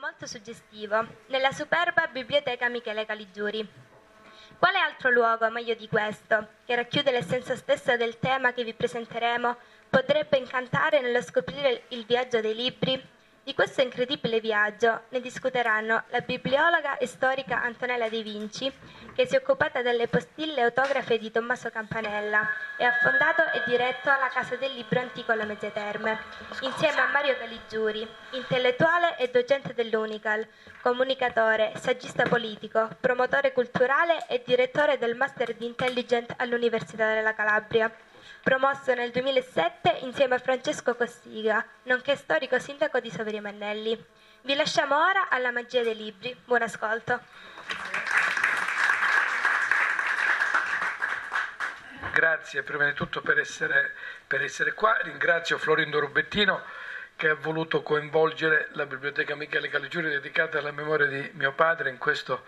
molto suggestivo, nella superba biblioteca Michele Caligiuri. Quale altro luogo, meglio di questo, che racchiude l'essenza stessa del tema che vi presenteremo, potrebbe incantare nello scoprire il viaggio dei libri? Di questo incredibile viaggio ne discuteranno la bibliologa e storica Antonella De Vinci, che si è occupata delle postille autografe di Tommaso Campanella e ha fondato e diretto la Casa del Libro Antico alle Mezze Terme, insieme a Mario Caligiuri, intellettuale e docente dell'Unical, comunicatore, saggista politico, promotore culturale e direttore del Master di Intelligent all'Università della Calabria promosso nel 2007 insieme a Francesco Costiga, nonché storico sindaco di Saverio Mannelli. Vi lasciamo ora alla magia dei libri. Buon ascolto. Grazie prima di tutto per essere, per essere qua. Ringrazio Florindo Rubettino che ha voluto coinvolgere la Biblioteca Michele Caligiuri dedicata alla memoria di mio padre in questo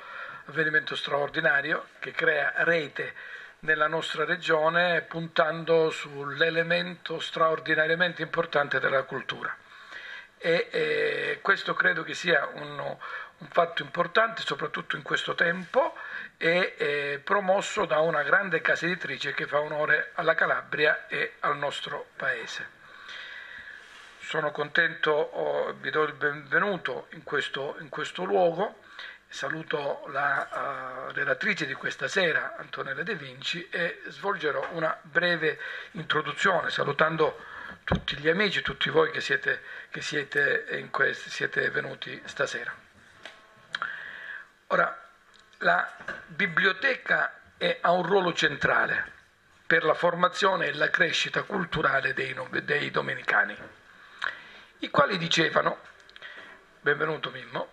avvenimento straordinario che crea rete nella nostra regione puntando sull'elemento straordinariamente importante della cultura. E, e questo credo che sia un, un, fatto importante, soprattutto in questo tempo, e, e promosso da una grande casa editrice che fa onore alla Calabria e al nostro paese. Sono contento, oh, vi do il benvenuto in questo, in questo luogo saluto la uh, relatrice di questa sera, Antonella De Vinci, e svolgerò una breve introduzione salutando tutti gli amici, tutti voi che siete, che siete, quest- siete venuti stasera. Ora, la biblioteca è, ha un ruolo centrale per la formazione e la crescita culturale dei, dei domenicani, i quali dicevano, benvenuto Mimmo,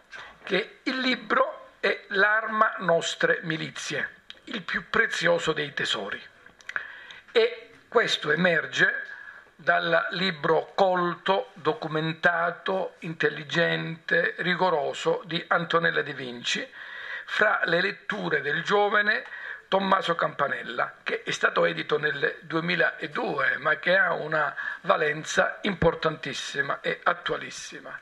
che il libro è l'arma nostre milizie, il più prezioso dei tesori. E questo emerge dal libro colto, documentato, intelligente, rigoroso di Antonella De Vinci, fra le letture del giovane Tommaso Campanella, che è stato edito nel 2002, ma che ha una valenza importantissima e attualissima.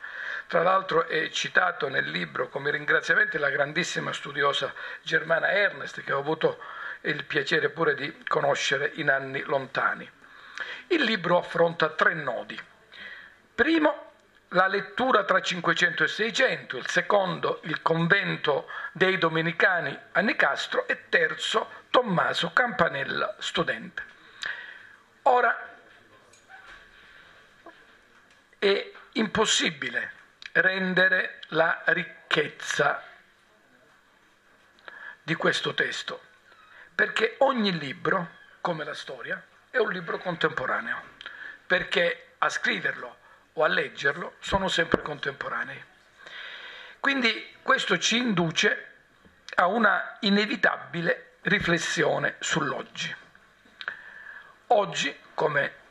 Tra l'altro è citato nel libro come ringraziamento la grandissima studiosa Germana Ernest, che ho avuto il piacere pure di conoscere in anni lontani. Il libro affronta tre nodi. Primo, la lettura tra 500 e 600, il secondo, il convento dei domenicani a Nicastro e terzo, Tommaso Campanella, studente. Ora, è impossibile rendere la ricchezza di questo testo, perché ogni libro, come la storia, è un libro contemporaneo, perché a scriverlo o a leggerlo sono sempre contemporanei. Quindi questo ci induce a una inevitabile riflessione sull'oggi. Oggi, come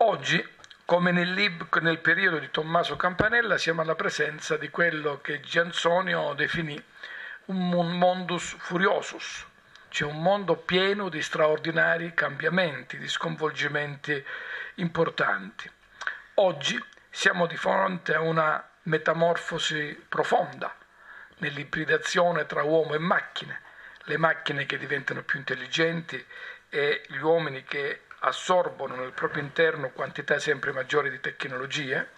Oggi, come nel, lib, nel periodo di Tommaso Campanella, siamo alla presenza di quello che Gianzonio definì un mondus furiosus, cioè un mondo pieno di straordinari cambiamenti, di sconvolgimenti importanti. Oggi siamo di fronte a una metamorfosi profonda nell'ibridazione tra uomo e macchine, le macchine che diventano più intelligenti e gli uomini che assorbono nel proprio interno quantità sempre maggiori di tecnologie,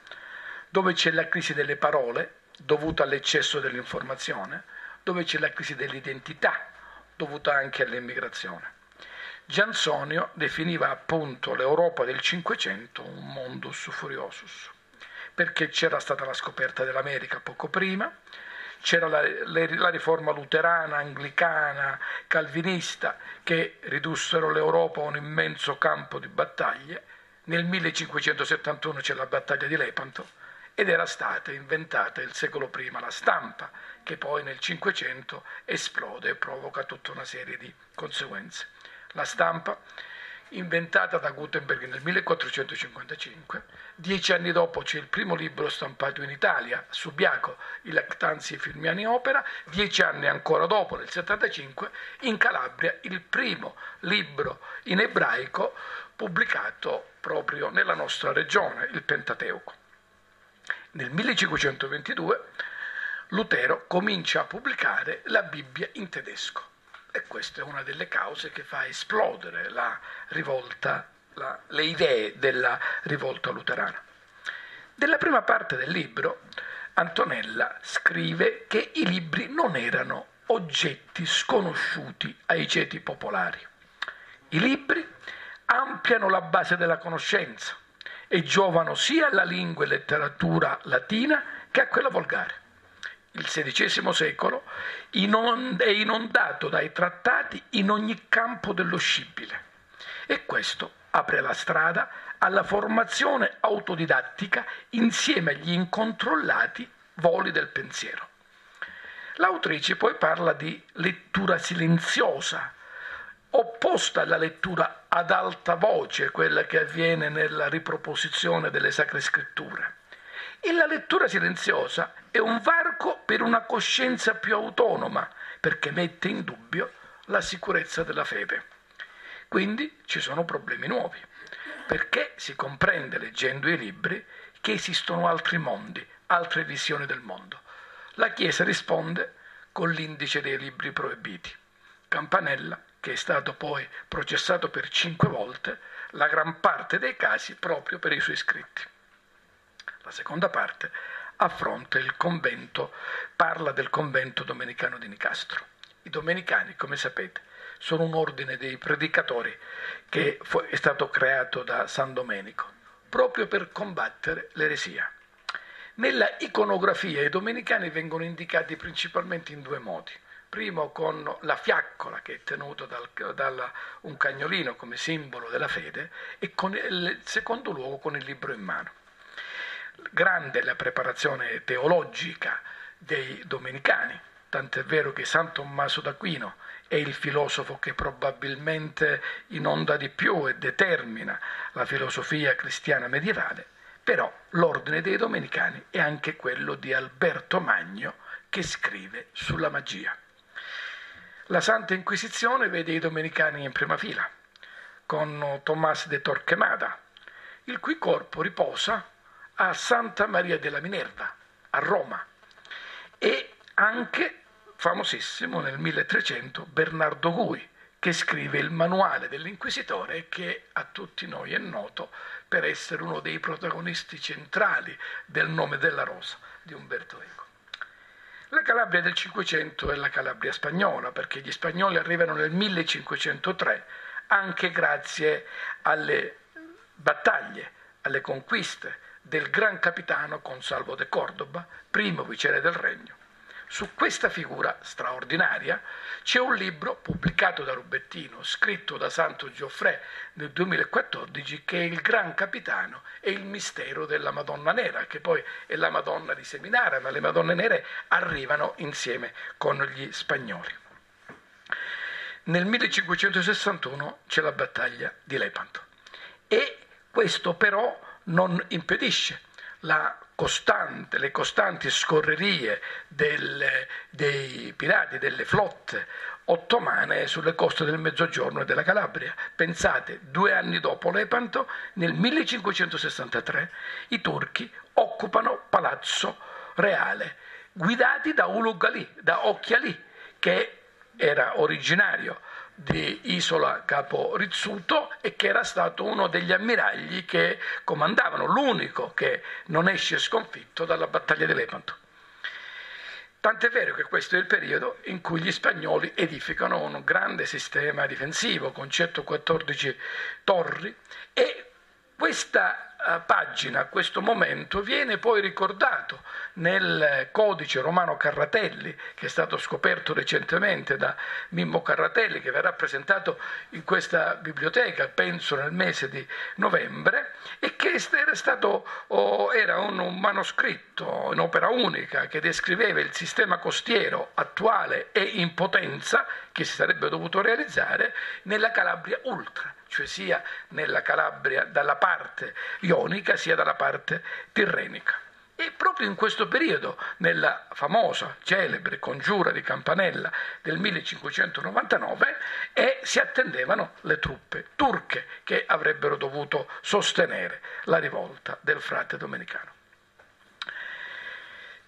dove c'è la crisi delle parole dovuta all'eccesso dell'informazione, dove c'è la crisi dell'identità dovuta anche all'immigrazione. Giansonio definiva appunto l'Europa del Cinquecento un mondus furiosus, perché c'era stata la scoperta dell'America poco prima, c'era la, la, riforma luterana, anglicana, calvinista, che ridussero l'Europa a un immenso campo di battaglie. Nel 1571 c'è la battaglia di Lepanto ed era stata inventata il secolo prima la stampa, che poi nel Cinquecento esplode e provoca tutta una serie di conseguenze. La stampa inventata da Gutenberg nel 1455. Dieci anni dopo c'è il primo libro stampato in Italia, Subiaco, i Lactanzi Firmiani Opera. Dieci anni ancora dopo, nel 75, in Calabria il primo libro in ebraico pubblicato proprio nella nostra regione, il Pentateuco. Nel 1522 Lutero comincia a pubblicare la Bibbia in tedesco e questa è una delle cause che fa esplodere la rivolta, la, le idee della rivolta luterana. Della prima parte del libro, Antonella scrive che i libri non erano oggetti sconosciuti ai ceti popolari. I libri ampliano la base della conoscenza e giovano sia alla lingua e letteratura latina che a quella volgare il XVI secolo, è inondato dai trattati in ogni campo dello scibile e questo apre la strada alla formazione autodidattica insieme agli incontrollati voli del pensiero. L'autrice poi parla di lettura silenziosa, opposta alla lettura ad alta voce, quella che avviene nella riproposizione delle sacre scritture. E la lettura silenziosa è un varco per una coscienza più autonoma, perché mette in dubbio la sicurezza della fede. Quindi ci sono problemi nuovi, perché si comprende leggendo i libri che esistono altri mondi, altre visioni del mondo. La Chiesa risponde con l'indice dei libri proibiti. Campanella, che è stato poi processato per cinque volte, la gran parte dei casi proprio per i suoi scritti. La seconda parte affronta il convento, parla del convento domenicano di Nicastro. I domenicani, come sapete, sono un ordine dei predicatori che è stato creato da San Domenico, proprio per combattere l'eresia. Nella iconografia i domenicani vengono indicati principalmente in due modi. Primo con la fiaccola che è tenuta da un cagnolino come simbolo della fede e con il secondo luogo con il libro in mano grande la preparazione teologica dei domenicani, tant'è vero che San Tommaso d'Aquino è il filosofo che probabilmente inonda di più e determina la filosofia cristiana medievale, però l'ordine dei domenicani è anche quello di Alberto Magno che scrive sulla magia. La Santa Inquisizione vede i domenicani in prima fila, con Tommaso de Torquemada, il cui corpo riposa a Santa Maria della Minerva, a Roma, e anche famosissimo nel 1300 Bernardo Gui, che scrive il manuale dell'inquisitore che a tutti noi è noto per essere uno dei protagonisti centrali del nome della rosa di Umberto Eco. La Calabria del Cinquecento è la Calabria spagnola, perché gli spagnoli arrivano nel 1503 anche grazie alle battaglie, alle conquiste, del gran capitano Consalvo de Cordoba, primo viceré del regno. Su questa figura straordinaria c'è un libro pubblicato da Rubettino, scritto da Santo Gioffre nel 2014, che è Il Gran Capitano e il mistero della Madonna Nera, che poi è la Madonna di Seminara, ma le Madonne Nere arrivano insieme con gli spagnoli. Nel 1561 c'è la battaglia di Lepanto e questo però non impedisce costante, le costanti scorrerie delle, dei pirati, delle flotte ottomane sulle coste del Mezzogiorno e della Calabria. Pensate, due anni dopo Lepanto, nel 1563, i turchi occupano Palazzo Reale, guidati da Ulugali, da Occhiali, che era originario di Isola Capo Rizzuto e che era stato uno degli ammiragli che comandavano, l'unico che non esce sconfitto dalla battaglia di Lepanto. Tant'è vero che questo è il periodo in cui gli spagnoli edificano un grande sistema difensivo con 114 torri e questa eh, pagina, questo momento, viene poi ricordato nel codice romano Carratelli, che è stato scoperto recentemente da Mimmo Carratelli, che verrà presentato in questa biblioteca, penso nel mese di novembre, e che era, stato, era un, un manoscritto, un'opera unica, che descriveva il sistema costiero attuale e in potenza che si sarebbe dovuto realizzare nella Calabria Ultra cioè sia nella Calabria dalla parte ionica sia dalla parte tirrenica. E proprio in questo periodo, nella famosa, celebre congiura di Campanella del 1599, eh, si attendevano le truppe turche che avrebbero dovuto sostenere la rivolta del frate domenicano.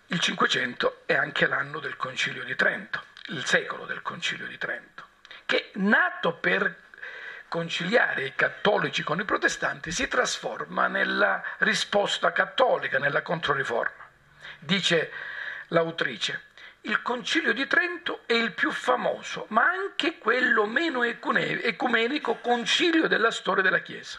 Il 500 è anche l'anno del Concilio di Trento, il secolo del Concilio di Trento, che nato per conciliare i cattolici con i protestanti si trasforma nella risposta cattolica, nella controriforma. Dice l'autrice, il Concilio di Trento è il più famoso, ma anche quello meno ecumenico concilio della storia della Chiesa.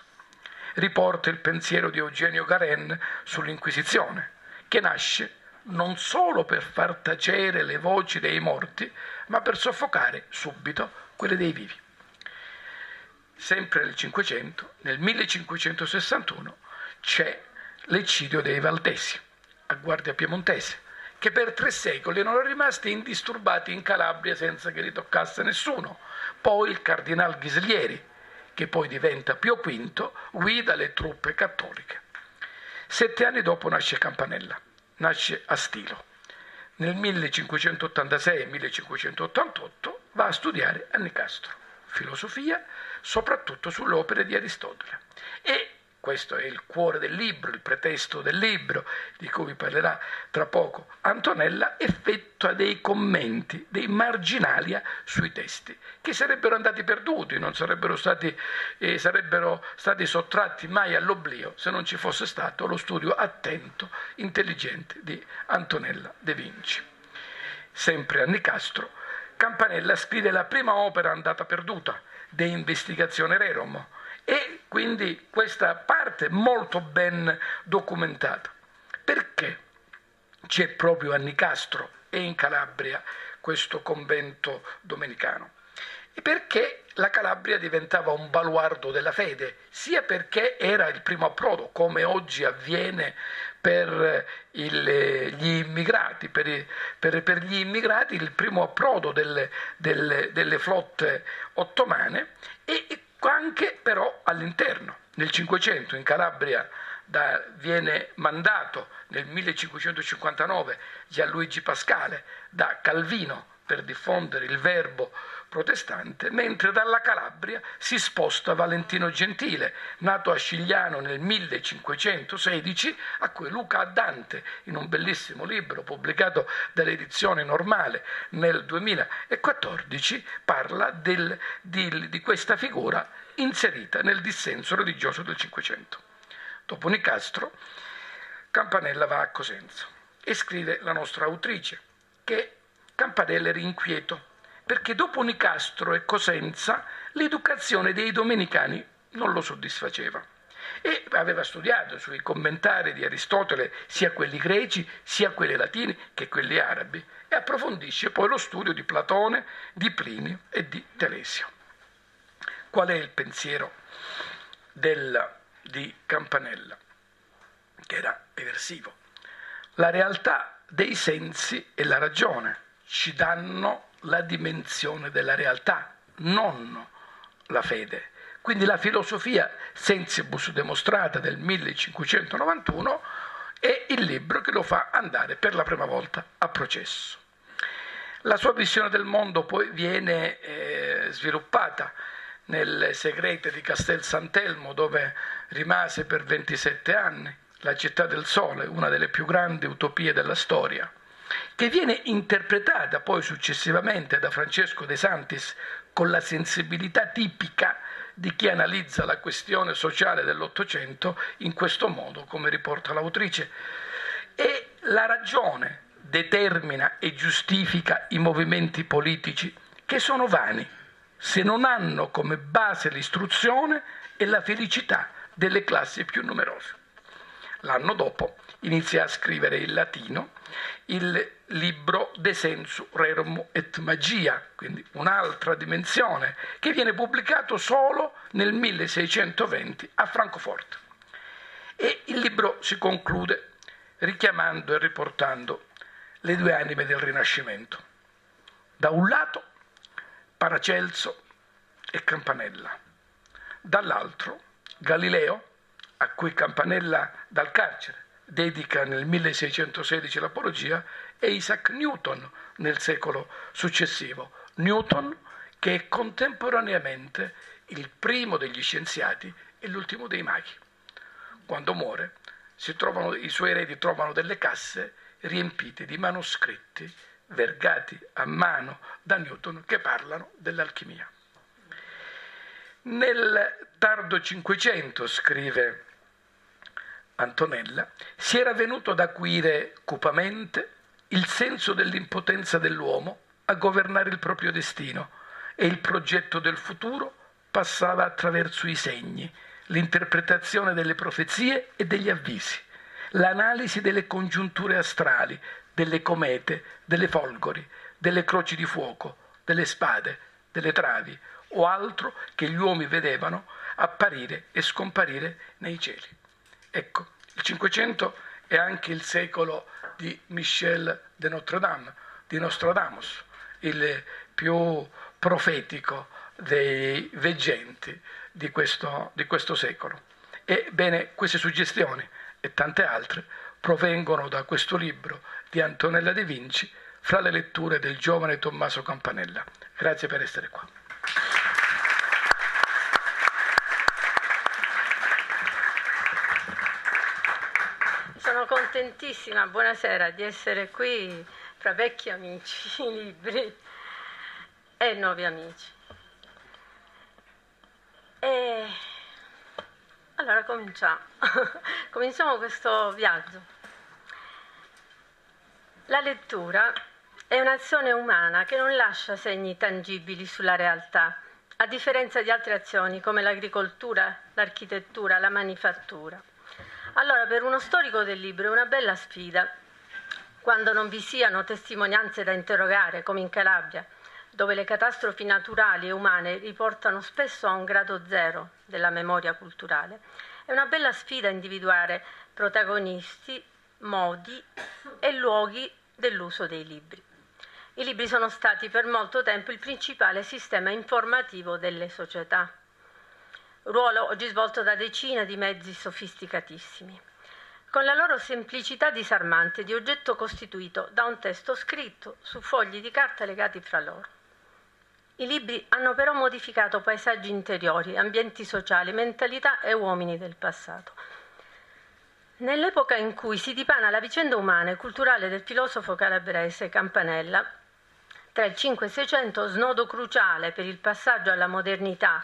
Riporta il pensiero di Eugenio Garen sull'Inquisizione, che nasce non solo per far tacere le voci dei morti, ma per soffocare subito quelle dei vivi sempre nel 500, nel 1561 c'è l'eccidio dei Valdesi a Guardia Piemontese, che per tre secoli erano rimasti indisturbati in Calabria senza che li toccasse nessuno. Poi il cardinal Ghislieri, che poi diventa Pio V, guida le truppe cattoliche. Sette anni dopo nasce Campanella, nasce a Stilo. Nel 1586-1588 va a studiare a Nicastro, filosofia, soprattutto sulle opere di Aristotele. E questo è il cuore del libro, il pretesto del libro, di cui vi parlerà tra poco. Antonella effettua dei commenti, dei marginalia sui testi, che sarebbero andati perduti, non sarebbero stati, eh, sarebbero stati sottratti mai all'oblio se non ci fosse stato lo studio attento, intelligente di Antonella De Vinci. Sempre a Nicastro, Campanella scrive la prima opera andata perduta, De Investigatione Rerum, e quindi questa parte molto ben documentata. Perché c'è proprio a Nicastro e in Calabria questo convento domenicano? E perché la Calabria diventava un baluardo della fede, sia perché era il primo approdo, come oggi avviene per il, gli immigrati, per, per, per, gli immigrati il primo approdo delle, delle, delle flotte ottomane e anche però all'interno. Nel Cinquecento in Calabria da, viene mandato nel 1559 Gianluigi Pascale da Calvino per diffondere il verbo protestante, mentre dalla Calabria si sposta Valentino Gentile, nato a Scigliano nel 1516, a cui Luca Dante, in un bellissimo libro pubblicato dall'edizione normale nel 2014, parla del, di, di questa figura inserita nel dissenso religioso del Cinquecento. Dopo Nicastro, Campanella va a Cosenza e scrive la nostra autrice che Campanella era inquieto perché dopo Nicastro e Cosenza l'educazione dei domenicani non lo soddisfaceva e aveva studiato sui commentari di Aristotele sia quelli greci sia quelli latini che quelli arabi e approfondisce poi lo studio di Platone, di Plinio e di Telesio. Qual è il pensiero del, di Campanella? Che era eversivo. La realtà dei sensi e la ragione ci danno la dimensione della realtà, non la fede. Quindi la filosofia sensibus demostrata del 1591 è il libro che lo fa andare per la prima volta a processo. La sua visione del mondo poi viene eh, sviluppata nelle segrete di Castel Sant'Elmo dove rimase per 27 anni, la città del sole, una delle più grandi utopie della storia che viene interpretata poi successivamente da Francesco De Santis con la sensibilità tipica di chi analizza la questione sociale dell'Ottocento in questo modo, come riporta l'autrice. E la ragione determina e giustifica i movimenti politici che sono vani se non hanno come base l'istruzione e la felicità delle classi più numerose. L'anno dopo inizia a scrivere in latino il libro De sensu rerum et magia, quindi un'altra dimensione, che viene pubblicato solo nel 1620 a Francoforte. E il libro si conclude richiamando e riportando le due anime del Rinascimento. Da un lato Paracelso e Campanella, dall'altro Galileo, a cui Campanella dal carcere dedica nel 1616 l'apologia, e Isaac Newton nel secolo successivo. Newton che è contemporaneamente il primo degli scienziati e l'ultimo dei maghi. Quando muore, trovano, i suoi eredi trovano delle casse riempite di manoscritti vergati a mano da Newton che parlano dell'alchimia. Nel tardo Cinquecento, scrive Antonella, si era venuto ad acuire cupamente il senso dell'impotenza dell'uomo a governare il proprio destino e il progetto del futuro passava attraverso i segni, l'interpretazione delle profezie e degli avvisi, l'analisi delle congiunture astrali, delle comete, delle folgori, delle croci di fuoco, delle spade, delle travi o altro che gli uomini vedevano apparire e scomparire nei cieli. Ecco, il Cinquecento è anche il secolo di Michel de Notre Dame, di Nostradamus, il più profetico dei veggenti di questo, di questo secolo. Ebbene, queste suggestioni e tante altre provengono da questo libro di Antonella De Vinci, fra le letture del giovane Tommaso Campanella. Grazie per essere qua. Sono contentissima, buonasera, di essere qui fra vecchi amici, libri e nuovi amici. E allora cominciamo. cominciamo questo viaggio. La lettura è un'azione umana che non lascia segni tangibili sulla realtà, a differenza di altre azioni come l'agricoltura, l'architettura, la manifattura. Allora, per uno storico del libro è una bella sfida, quando non vi siano testimonianze da interrogare, come in Calabria, dove le catastrofi naturali e umane riportano spesso a un grado zero della memoria culturale. È una bella sfida individuare protagonisti, modi e luoghi dell'uso dei libri. I libri sono stati per molto tempo il principale sistema informativo delle società, ruolo oggi svolto da decine di mezzi sofisticatissimi con la loro semplicità disarmante di oggetto costituito da un testo scritto su fogli di carta legati fra loro. I libri hanno però modificato paesaggi interiori, ambienti sociali, mentalità e uomini del passato. Nell'epoca in cui si dipana la vicenda umana e culturale del filosofo calabrese Campanella, tra il 5 e il 600, snodo cruciale per il passaggio alla modernità,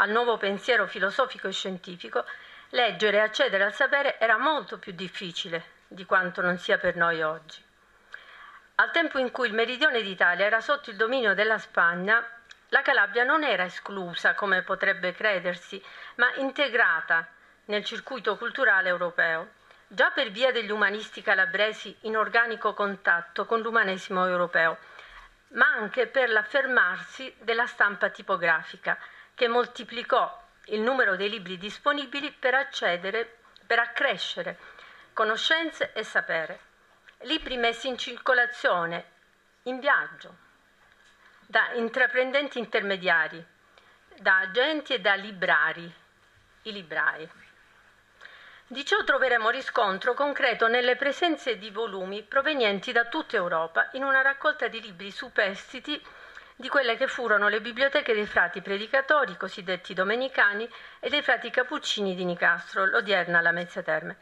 al nuovo pensiero filosofico e scientifico, leggere e accedere al sapere era molto più difficile di quanto non sia per noi oggi. Al tempo in cui il meridione d'Italia era sotto il dominio della Spagna, la Calabria non era esclusa, come potrebbe credersi, ma integrata nel circuito culturale europeo, già per via degli umanisti calabresi in organico contatto con l'umanesimo europeo, ma anche per l'affermarsi della stampa tipografica, che moltiplicò il numero dei libri disponibili per accedere, per accrescere conoscenze e sapere libri messi in circolazione, in viaggio, da intraprendenti intermediari, da agenti e da librari, i librai. Di ciò troveremo riscontro concreto nelle presenze di volumi provenienti da tutta Europa in una raccolta di libri superstiti di quelle che furono le biblioteche dei frati predicatori, cosiddetti domenicani, e dei frati cappuccini di Nicastro, l'odierna Lamezia Terme.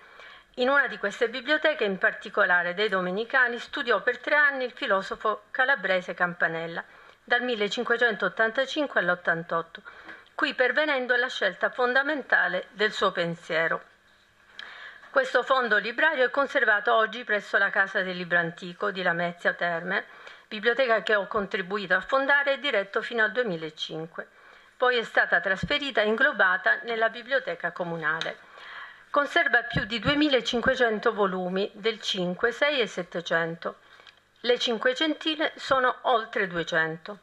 In una di queste biblioteche, in particolare dei Domenicani, studiò per tre anni il filosofo calabrese Campanella, dal 1585 all'88, qui pervenendo alla scelta fondamentale del suo pensiero. Questo fondo librario è conservato oggi presso la Casa del Libro Antico di Lamezia Terme, biblioteca che ho contribuito a fondare e diretto fino al 2005. Poi è stata trasferita e inglobata nella biblioteca comunale. Conserva più di 2500 volumi del 5, 6 e 700. Le cinquecentine sono oltre 200.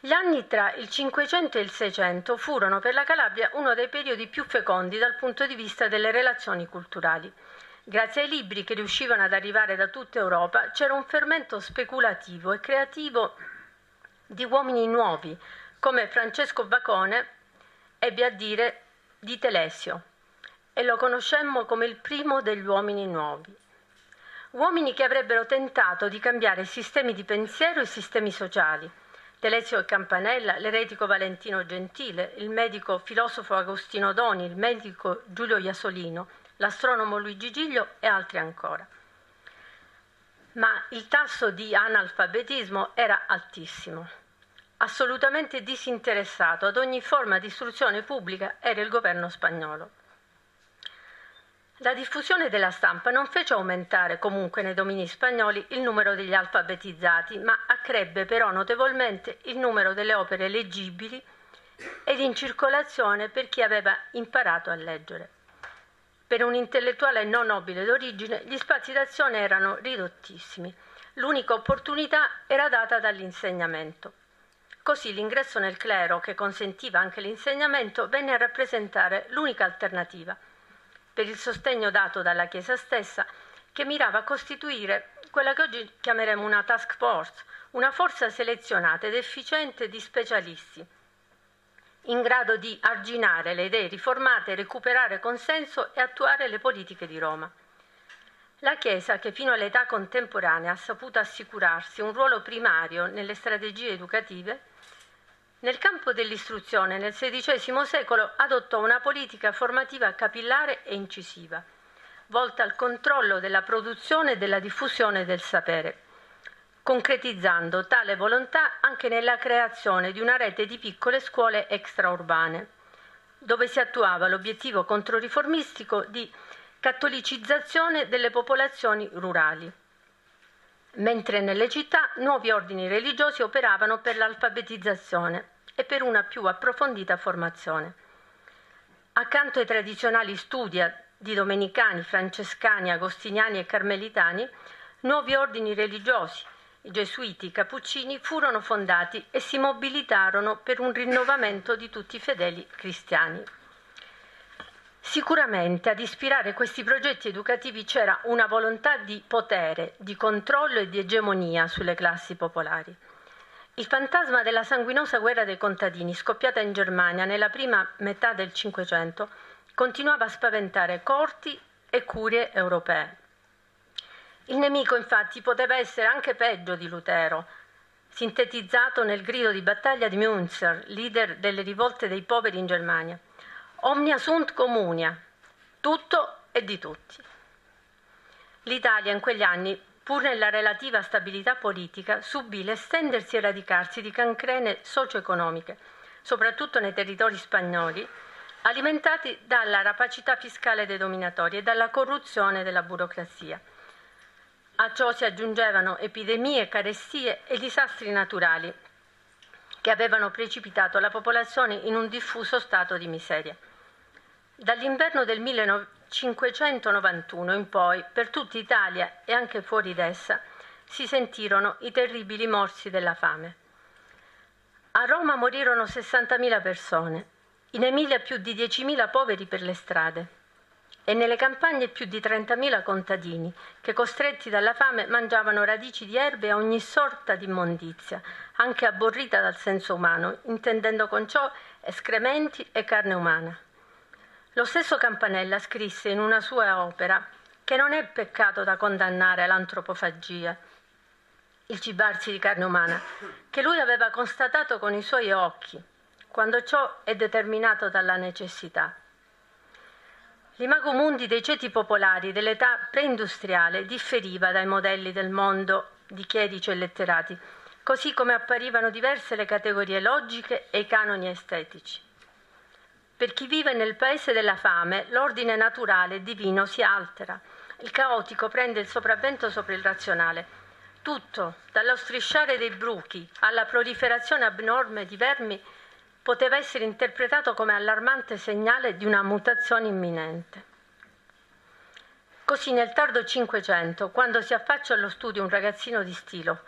Gli anni tra il 500 e il 600 furono per la Calabria uno dei periodi più fecondi dal punto di vista delle relazioni culturali. Grazie ai libri che riuscivano ad arrivare da tutta Europa c'era un fermento speculativo e creativo di uomini nuovi come Francesco Bacone ebbe a dire di Telesio e lo conoscemmo come il primo degli uomini nuovi. Uomini che avrebbero tentato di cambiare sistemi di pensiero e sistemi sociali. Telesio e Campanella, l'eretico Valentino Gentile, il medico filosofo Agostino Doni, il medico Giulio Iasolino, l'astronomo Luigi Giglio e altri ancora. Ma il tasso di analfabetismo era altissimo. Assolutamente disinteressato ad ogni forma di istruzione pubblica era il governo spagnolo. La diffusione della stampa non fece aumentare comunque nei domini spagnoli il numero degli alfabetizzati, ma accrebbe però notevolmente il numero delle opere leggibili ed in circolazione per chi aveva imparato a leggere. Per un intellettuale non nobile d'origine gli spazi d'azione erano ridottissimi. L'unica opportunità era data dall'insegnamento. Così l'ingresso nel clero, che consentiva anche l'insegnamento, venne a rappresentare l'unica alternativa – per il sostegno dato dalla Chiesa stessa, che mirava a costituire quella che oggi chiameremo una task force, una forza selezionata ed efficiente di specialisti, in grado di arginare le idee riformate, recuperare consenso e attuare le politiche di Roma. La Chiesa, che fino all'età contemporanea ha saputo assicurarsi un ruolo primario nelle strategie educative, nel campo dell'istruzione nel XVI secolo adottò una politica formativa capillare e incisiva, volta al controllo della produzione e della diffusione del sapere, concretizzando tale volontà anche nella creazione di una rete di piccole scuole extraurbane, dove si attuava l'obiettivo controriformistico di cattolicizzazione delle popolazioni rurali mentre nelle città nuovi ordini religiosi operavano per l'alfabetizzazione e per una più approfondita formazione. Accanto ai tradizionali studi di domenicani, francescani, agostiniani e carmelitani, nuovi ordini religiosi, i gesuiti, i cappuccini, furono fondati e si mobilitarono per un rinnovamento di tutti i fedeli cristiani. Sicuramente ad ispirare questi progetti educativi c'era una volontà di potere, di controllo e di egemonia sulle classi popolari. Il fantasma della sanguinosa guerra dei contadini, scoppiata in Germania nella prima metà del Cinquecento, continuava a spaventare corti e curie europee. Il nemico infatti poteva essere anche peggio di Lutero, sintetizzato nel grido di battaglia di Münzer, leader delle rivolte dei poveri in Germania. Omnia sunt comunia, tutto e di tutti. L'Italia in quegli anni, pur nella relativa stabilità politica, subì l'estendersi e radicarsi di cancrene socio-economiche, soprattutto nei territori spagnoli, alimentati dalla rapacità fiscale dei dominatori e dalla corruzione della burocrazia. A ciò si aggiungevano epidemie, carestie e disastri naturali che avevano precipitato la popolazione in un diffuso stato di miseria. Dall'inverno del 1591 in poi, per tutta Italia e anche fuori d'essa, si sentirono i terribili morsi della fame. A Roma morirono 60.000 persone, in Emilia più di 10.000 poveri per le strade e nelle campagne più di 30.000 contadini che costretti dalla fame mangiavano radici di erbe e ogni sorta di immondizia, anche abborrita dal senso umano, intendendo con ciò escrementi e carne umana. Lo stesso Campanella scrisse in una sua opera che non è peccato da condannare l'antropofagia, il cibarsi di carne umana, che lui aveva constatato con i suoi occhi, quando ciò è determinato dalla necessità. L'imago mundi dei ceti popolari dell'età preindustriale differiva dai modelli del mondo di chierici e letterati, così come apparivano diverse le categorie logiche e i canoni estetici. Per chi vive nel paese della fame, l'ordine naturale e divino si altera, il caotico prende il sopravvento sopra il razionale. Tutto, dallo strisciare dei bruchi alla proliferazione abnorme di vermi, poteva essere interpretato come allarmante segnale di una mutazione imminente. Così nel tardo Cinquecento, quando si affaccia allo studio un ragazzino di stilo,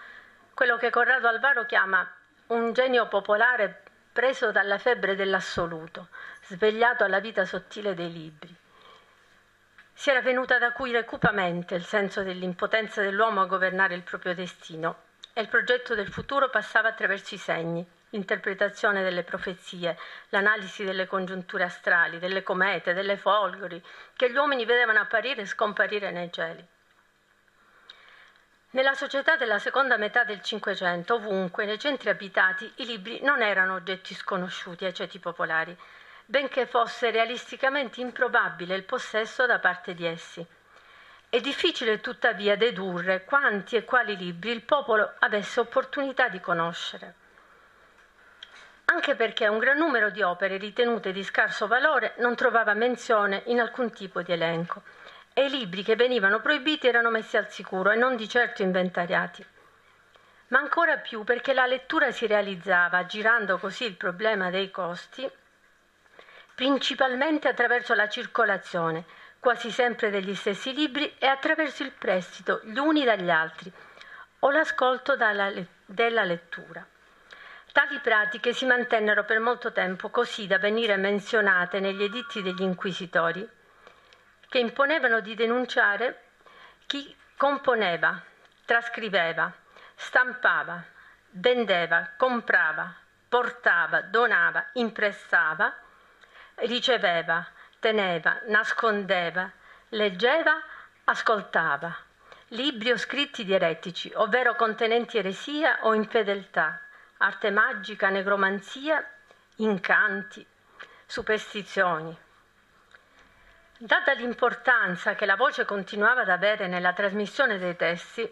quello che Corrado Alvaro chiama un genio popolare preso dalla febbre dell'assoluto, svegliato alla vita sottile dei libri. Si era venuta ad acuire cupamente il senso dell'impotenza dell'uomo a governare il proprio destino e il progetto del futuro passava attraverso i segni, l'interpretazione delle profezie, l'analisi delle congiunture astrali, delle comete, delle folgori, che gli uomini vedevano apparire e scomparire nei cieli. Nella società della seconda metà del Cinquecento, ovunque, nei centri abitati, i libri non erano oggetti sconosciuti ai ceti popolari, benché fosse realisticamente improbabile il possesso da parte di essi. È difficile tuttavia dedurre quanti e quali libri il popolo avesse opportunità di conoscere. Anche perché un gran numero di opere ritenute di scarso valore non trovava menzione in alcun tipo di elenco e i libri che venivano proibiti erano messi al sicuro e non di certo inventariati. Ma ancora più perché la lettura si realizzava, girando così il problema dei costi, principalmente attraverso la circolazione, quasi sempre degli stessi libri, e attraverso il prestito gli uni dagli altri, o l'ascolto dalla, della lettura. Tali pratiche si mantennero per molto tempo così da venire menzionate negli editti degli inquisitori, che imponevano di denunciare chi componeva, trascriveva, stampava, vendeva, comprava, portava, donava, impressava, riceveva, teneva, nascondeva, leggeva, ascoltava, libri o scritti di eretici, ovvero contenenti eresia o infedeltà, arte magica, negromanzia, incanti, superstizioni. Data l'importanza che la voce continuava ad avere nella trasmissione dei testi,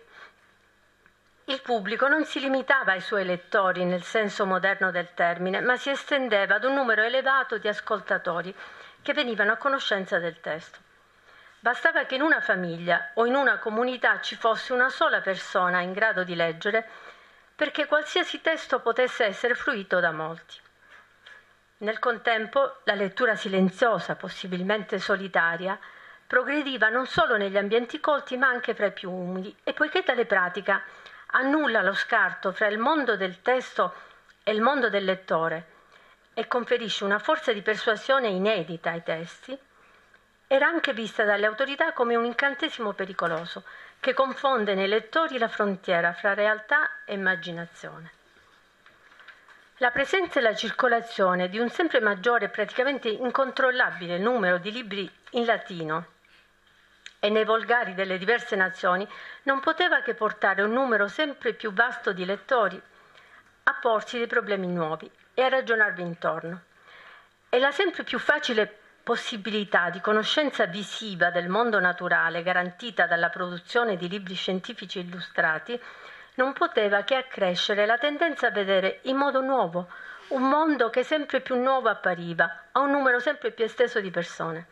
il pubblico non si limitava ai suoi lettori nel senso moderno del termine, ma si estendeva ad un numero elevato di ascoltatori che venivano a conoscenza del testo. Bastava che in una famiglia o in una comunità ci fosse una sola persona in grado di leggere perché qualsiasi testo potesse essere fruito da molti. Nel contempo la lettura silenziosa, possibilmente solitaria, progrediva non solo negli ambienti colti ma anche fra i più umili e poiché tale pratica annulla lo scarto fra il mondo del testo e il mondo del lettore e conferisce una forza di persuasione inedita ai testi, era anche vista dalle autorità come un incantesimo pericoloso che confonde nei lettori la frontiera fra realtà e immaginazione. La presenza e la circolazione di un sempre maggiore e praticamente incontrollabile numero di libri in latino e nei volgari delle diverse nazioni non poteva che portare un numero sempre più vasto di lettori a porsi dei problemi nuovi e a ragionarvi intorno. E la sempre più facile possibilità di conoscenza visiva del mondo naturale garantita dalla produzione di libri scientifici illustrati non poteva che accrescere la tendenza a vedere in modo nuovo un mondo che sempre più nuovo appariva a un numero sempre più esteso di persone.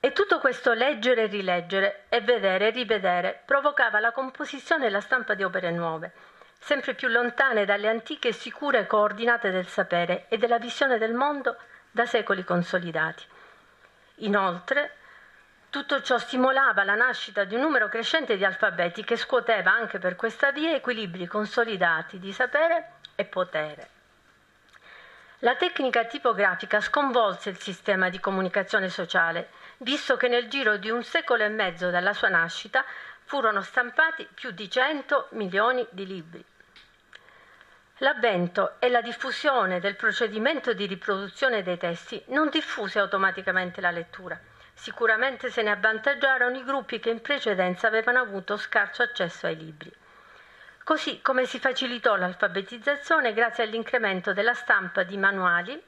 E tutto questo leggere e rileggere e vedere e rivedere provocava la composizione e la stampa di opere nuove, sempre più lontane dalle antiche e sicure coordinate del sapere e della visione del mondo da secoli consolidati. Inoltre, tutto ciò stimolava la nascita di un numero crescente di alfabeti che scuoteva anche per questa via equilibri consolidati di sapere e potere. La tecnica tipografica sconvolse il sistema di comunicazione sociale, visto che nel giro di un secolo e mezzo dalla sua nascita furono stampati più di 100 milioni di libri. L'avvento e la diffusione del procedimento di riproduzione dei testi non diffuse automaticamente la lettura Sicuramente se ne avvantaggiarono i gruppi che in precedenza avevano avuto scarso accesso ai libri. Così come si facilitò l'alfabetizzazione grazie all'incremento della stampa di manuali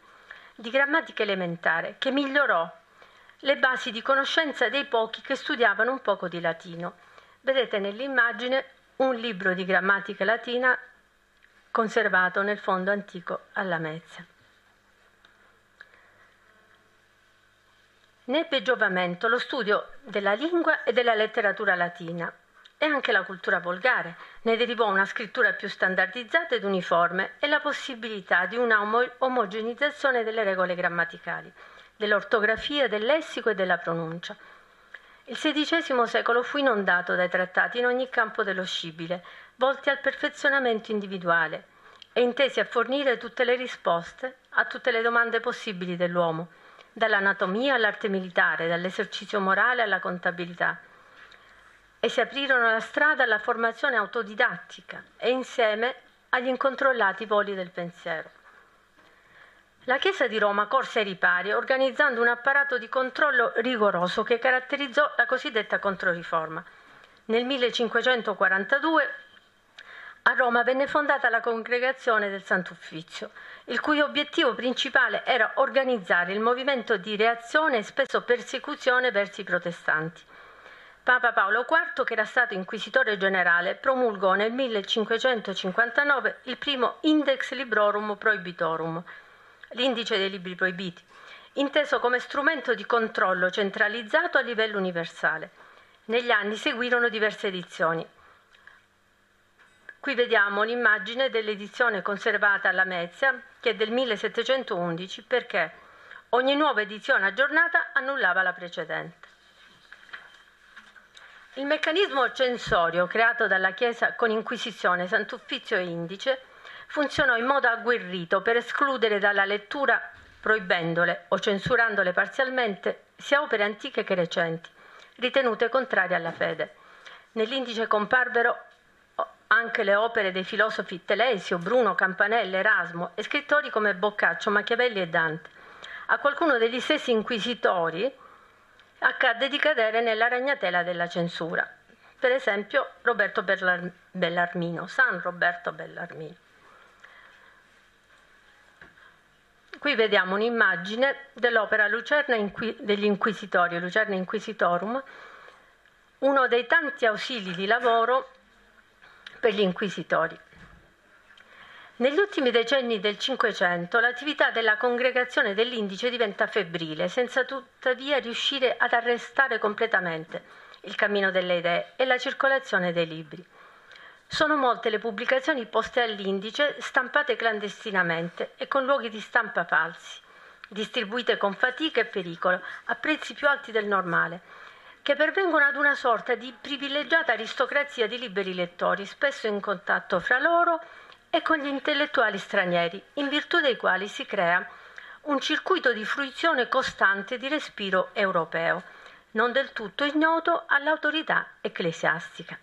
di grammatica elementare, che migliorò le basi di conoscenza dei pochi che studiavano un poco di latino. Vedete nell'immagine un libro di grammatica latina conservato nel fondo antico alla Lamezia. Ne ebbe giovamento lo studio della lingua e della letteratura latina e anche la cultura volgare. Ne derivò una scrittura più standardizzata ed uniforme e la possibilità di una omo- omogenizzazione delle regole grammaticali, dell'ortografia, del lessico e della pronuncia. Il XVI secolo fu inondato dai trattati in ogni campo dello scibile, volti al perfezionamento individuale e intesi a fornire tutte le risposte a tutte le domande possibili dell'uomo dall'anatomia all'arte militare, dall'esercizio morale alla contabilità. E si aprirono la strada alla formazione autodidattica e insieme agli incontrollati voli del pensiero. La Chiesa di Roma corse ai ripari organizzando un apparato di controllo rigoroso che caratterizzò la cosiddetta Controriforma. Nel 1542 a Roma venne fondata la congregazione del Sant'Uffizio, il cui obiettivo principale era organizzare il movimento di reazione e spesso persecuzione verso i protestanti. Papa Paolo IV, che era stato inquisitore generale, promulgò nel 1559 il primo Index Librorum Prohibitorum, l'indice dei libri proibiti, inteso come strumento di controllo centralizzato a livello universale. Negli anni seguirono diverse edizioni. Qui vediamo l'immagine dell'edizione conservata alla Mezia, che è del 1711, perché ogni nuova edizione aggiornata annullava la precedente. Il meccanismo censorio creato dalla Chiesa con Inquisizione, Sant'Uffizio e Indice funzionò in modo agguerrito per escludere dalla lettura, proibendole o censurandole parzialmente, sia opere antiche che recenti, ritenute contrarie alla fede. Nell'indice comparvero anche le opere dei filosofi Telesio, Bruno, Campanella, Erasmo e scrittori come Boccaccio, Machiavelli e Dante. A qualcuno degli stessi inquisitori accadde di cadere nella ragnatela della censura. Per esempio Roberto Bellarmino, San Roberto Bellarmino. Qui vediamo un'immagine dell'opera Lucerna Inqui- degli Inquisitori, Lucerna Inquisitorum, uno dei tanti ausili di lavoro per gli inquisitori. Negli ultimi decenni del Cinquecento l'attività della congregazione dell'Indice diventa febbrile, senza tuttavia riuscire ad arrestare completamente il cammino delle idee e la circolazione dei libri. Sono molte le pubblicazioni poste all'indice, stampate clandestinamente e con luoghi di stampa falsi, distribuite con fatica e pericolo, a prezzi più alti del normale, che pervengono ad una sorta di privilegiata aristocrazia di liberi lettori, spesso in contatto fra loro e con gli intellettuali stranieri, in virtù dei quali si crea un circuito di fruizione costante di respiro europeo, non del tutto ignoto all'autorità ecclesiastica.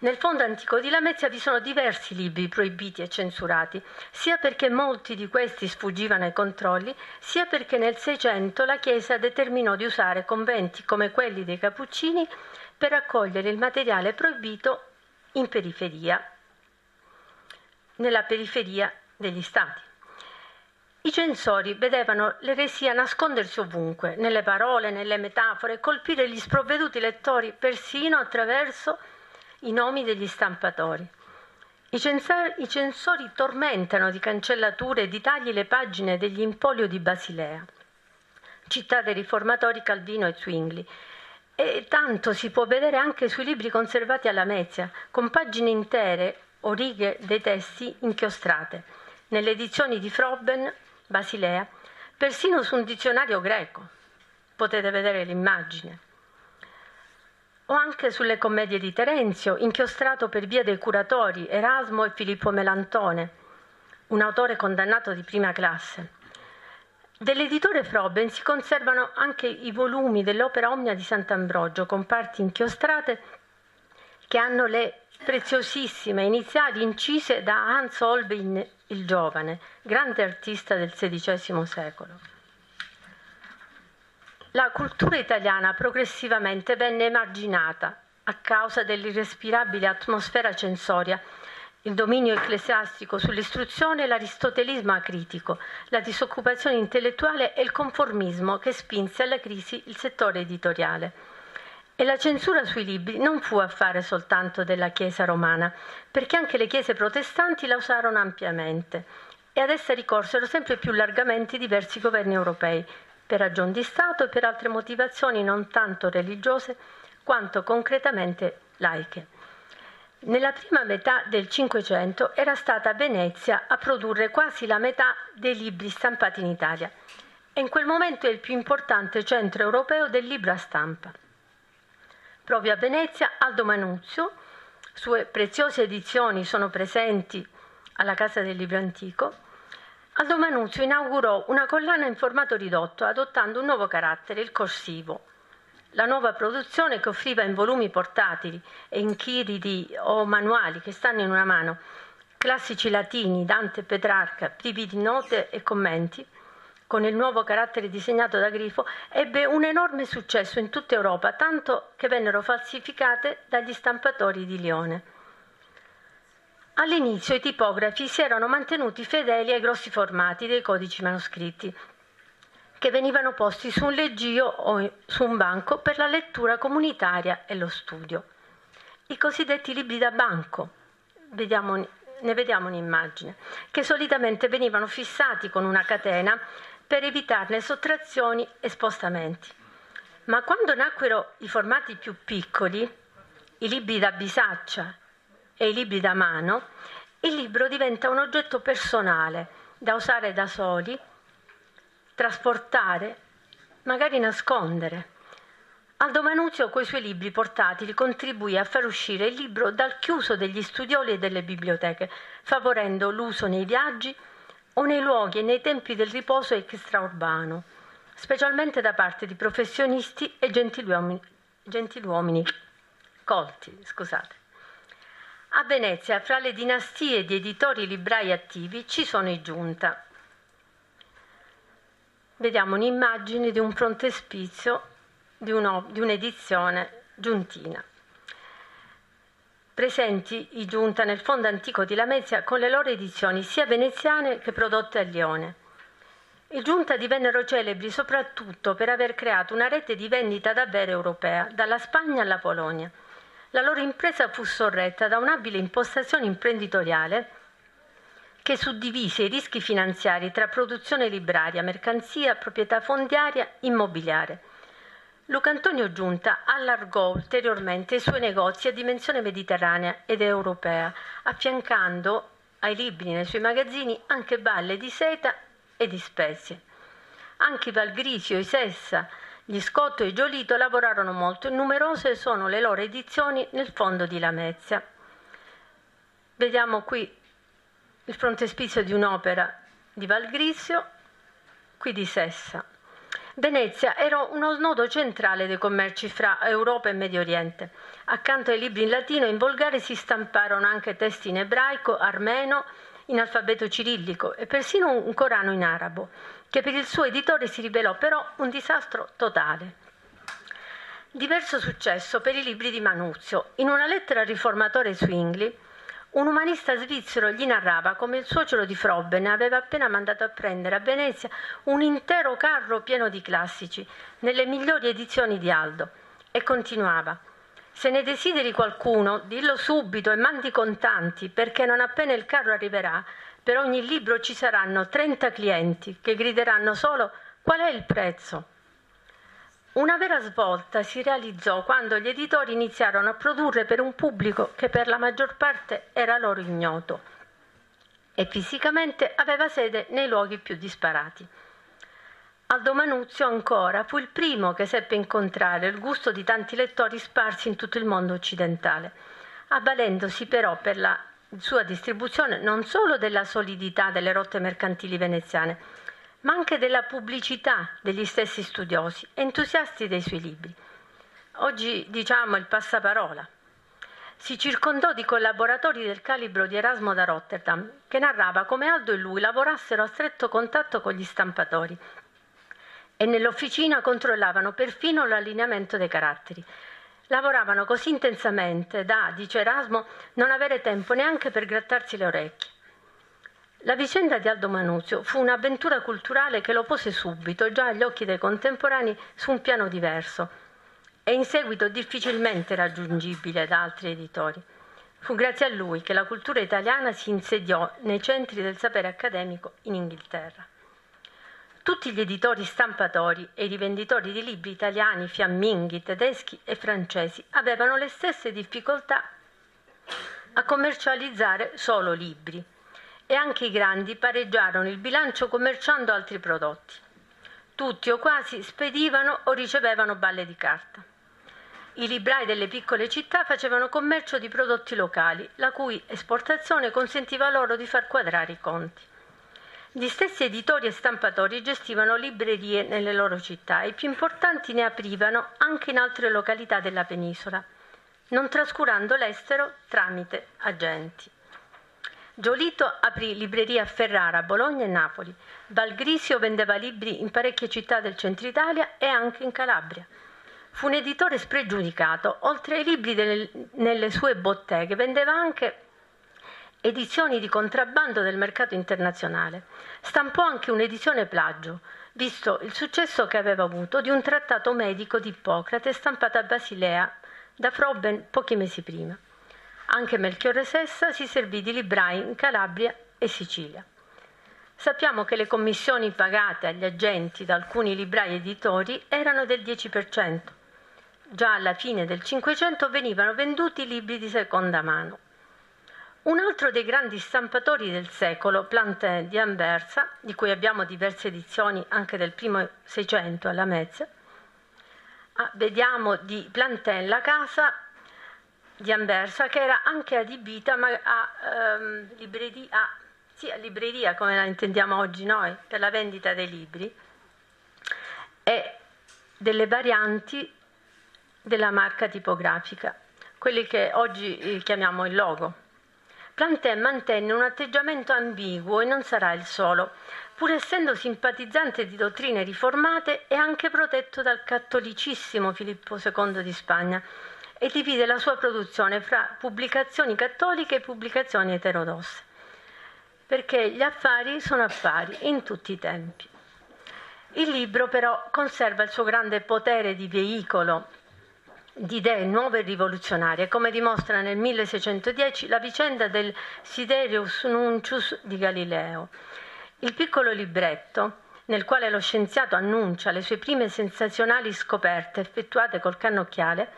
Nel fondo antico di Lamezia vi sono diversi libri proibiti e censurati, sia perché molti di questi sfuggivano ai controlli, sia perché nel Seicento la Chiesa determinò di usare conventi come quelli dei Cappuccini per raccogliere il materiale proibito in periferia nella periferia degli stati. I censori vedevano l'eresia nascondersi ovunque, nelle parole, nelle metafore, colpire gli sprovveduti lettori persino attraverso i nomi degli stampatori. I censori, I censori tormentano di cancellature e di tagli le pagine degli Impolio di Basilea, città dei riformatori Calvino e Zwingli, e tanto si può vedere anche sui libri conservati alla Mezia, con pagine intere o righe dei testi inchiostrate, nelle edizioni di Froben, Basilea, persino su un dizionario greco. Potete vedere l'immagine. O anche sulle commedie di Terenzio, inchiostrato per via dei curatori Erasmo e Filippo Melantone, un autore condannato di prima classe. Dell'editore Froben si conservano anche i volumi dell'opera Omnia di Sant'Ambrogio con parti inchiostrate che hanno le preziosissime iniziali incise da Hans Holbein il giovane, grande artista del XVI secolo. La cultura italiana progressivamente venne emarginata a causa dell'irrespirabile atmosfera censoria, il dominio ecclesiastico sull'istruzione l'aristotelismo acritico, la disoccupazione intellettuale e il conformismo che spinse alla crisi il settore editoriale. E la censura sui libri non fu affare soltanto della Chiesa romana, perché anche le chiese protestanti la usarono ampiamente e ad essa ricorsero sempre più largamente diversi governi europei, per ragioni di Stato e per altre motivazioni non tanto religiose quanto concretamente laiche. Nella prima metà del Cinquecento era stata Venezia a produrre quasi la metà dei libri stampati in Italia e in quel momento è il più importante centro europeo del libro a stampa. Proprio a Venezia Aldo Manuzio, sue preziose edizioni sono presenti alla Casa del Libro Antico, Aldo Manuzio inaugurò una collana in formato ridotto adottando un nuovo carattere, il corsivo. La nuova produzione che offriva in volumi portatili e in chiridi o manuali che stanno in una mano classici latini, Dante, Petrarca, privi di note e commenti, con il nuovo carattere disegnato da Grifo, ebbe un enorme successo in tutta Europa, tanto che vennero falsificate dagli stampatori di Lione. All'inizio i tipografi si erano mantenuti fedeli ai grossi formati dei codici manoscritti, che venivano posti su un leggio o su un banco per la lettura comunitaria e lo studio. I cosiddetti libri da banco, vediamo, ne vediamo un'immagine, che solitamente venivano fissati con una catena per evitarne sottrazioni e spostamenti. Ma quando nacquero i formati più piccoli, i libri da bisaccia e i libri da mano, il libro diventa un oggetto personale da usare da soli, trasportare, magari nascondere. Aldo Manuzio coi suoi libri portatili contribuì a far uscire il libro dal chiuso degli studioli e delle biblioteche, favorendo l'uso nei viaggi o nei luoghi e nei tempi del riposo extraurbano, specialmente da parte di professionisti e gentiluomini, gentiluomini colti. Scusate. A Venezia, fra le dinastie di editori librai attivi, ci sono i Giunta. Vediamo un'immagine di un frontespizio di, uno, di un'edizione giuntina. Presenti i Giunta nel fondo antico di Lamezia con le loro edizioni sia veneziane che prodotte a Lione. I Giunta divennero celebri soprattutto per aver creato una rete di vendita davvero europea, dalla Spagna alla Polonia la loro impresa fu sorretta da un'abile impostazione imprenditoriale che suddivise i rischi finanziari tra produzione libraria, mercanzia, proprietà fondiaria, immobiliare. Luca Antonio Giunta allargò ulteriormente i suoi negozi a dimensione mediterranea ed europea, affiancando ai libri nei suoi magazzini anche balle di seta e di spezie. Anche i Valgrisio, i Sessa, gli Scotto e Giolito lavorarono molto e numerose sono le loro edizioni nel fondo di Lamezia. Vediamo qui il frontespizio di un'opera di Valgrisio, qui di Sessa. Venezia era uno snodo centrale dei commerci fra Europa e Medio Oriente. Accanto ai libri in latino e in volgare si stamparono anche testi in ebraico, armeno, in alfabeto cirillico e persino un Corano in arabo che per il suo editore si rivelò però un disastro totale. Diverso successo per i libri di Manuzio. In una lettera al riformatore Zwingli, un umanista svizzero gli narrava come il suocero di Frobben aveva appena mandato a prendere a Venezia un intero carro pieno di classici, nelle migliori edizioni di Aldo, e continuava. Se ne desideri qualcuno, dillo subito e mandi contanti, perché non appena il carro arriverà, per ogni libro ci saranno 30 clienti che grideranno solo qual è il prezzo. Una vera svolta si realizzò quando gli editori iniziarono a produrre per un pubblico che per la maggior parte era loro ignoto e fisicamente aveva sede nei luoghi più disparati. Aldo Manuzio ancora fu il primo che seppe incontrare il gusto di tanti lettori sparsi in tutto il mondo occidentale, avvalendosi però per la sua distribuzione non solo della solidità delle rotte mercantili veneziane, ma anche della pubblicità degli stessi studiosi, entusiasti dei suoi libri. Oggi diciamo il passaparola. Si circondò di collaboratori del calibro di Erasmo da Rotterdam, che narrava come Aldo e lui lavorassero a stretto contatto con gli stampatori e nell'officina controllavano perfino l'allineamento dei caratteri, Lavoravano così intensamente da, dice Erasmo, non avere tempo neanche per grattarsi le orecchie. La vicenda di Aldo Manuzio fu un'avventura culturale che lo pose subito, già agli occhi dei contemporanei, su un piano diverso e in seguito difficilmente raggiungibile da altri editori. Fu grazie a lui che la cultura italiana si insediò nei centri del sapere accademico in Inghilterra. Tutti gli editori stampatori e i rivenditori di libri italiani, fiamminghi, tedeschi e francesi avevano le stesse difficoltà a commercializzare solo libri e anche i grandi pareggiarono il bilancio commerciando altri prodotti. Tutti o quasi spedivano o ricevevano balle di carta. I librai delle piccole città facevano commercio di prodotti locali, la cui esportazione consentiva loro di far quadrare i conti. Gli stessi editori e stampatori gestivano librerie nelle loro città e i più importanti ne aprivano anche in altre località della penisola, non trascurando l'estero tramite agenti. Giolito aprì libreria a Ferrara, Bologna e Napoli. Valgrisio vendeva libri in parecchie città del centro Italia e anche in Calabria. Fu un editore spregiudicato, oltre ai libri delle, nelle sue botteghe, vendeva anche edizioni di contrabbando del mercato internazionale. Stampò anche un'edizione plagio, visto il successo che aveva avuto di un trattato medico di Ippocrate stampato a Basilea da Froben pochi mesi prima. Anche Melchiorre Sessa si servì di librai in Calabria e Sicilia. Sappiamo che le commissioni pagate agli agenti da alcuni librai editori erano del 10%. Già alla fine del Cinquecento venivano venduti libri di seconda mano. Un altro dei grandi stampatori del secolo, Plantin di Anversa, di cui abbiamo diverse edizioni anche del primo Seicento alla Mezza, ah, vediamo di Plantin la casa di Anversa che era anche adibita a, ehm, libreria, a, sì, a libreria come la intendiamo oggi noi per la vendita dei libri e delle varianti della marca tipografica, quelli che oggi eh, chiamiamo il logo. Plantin mantenne un atteggiamento ambiguo e non sarà il solo. Pur essendo simpatizzante di dottrine riformate, è anche protetto dal cattolicissimo Filippo II di Spagna, e divide la sua produzione fra pubblicazioni cattoliche e pubblicazioni eterodosse, perché gli affari sono affari in tutti i tempi. Il libro però conserva il suo grande potere di veicolo di idee nuove e rivoluzionarie, come dimostra nel 1610 la vicenda del Siderius Nuncius di Galileo. Il piccolo libretto, nel quale lo scienziato annuncia le sue prime sensazionali scoperte effettuate col cannocchiale,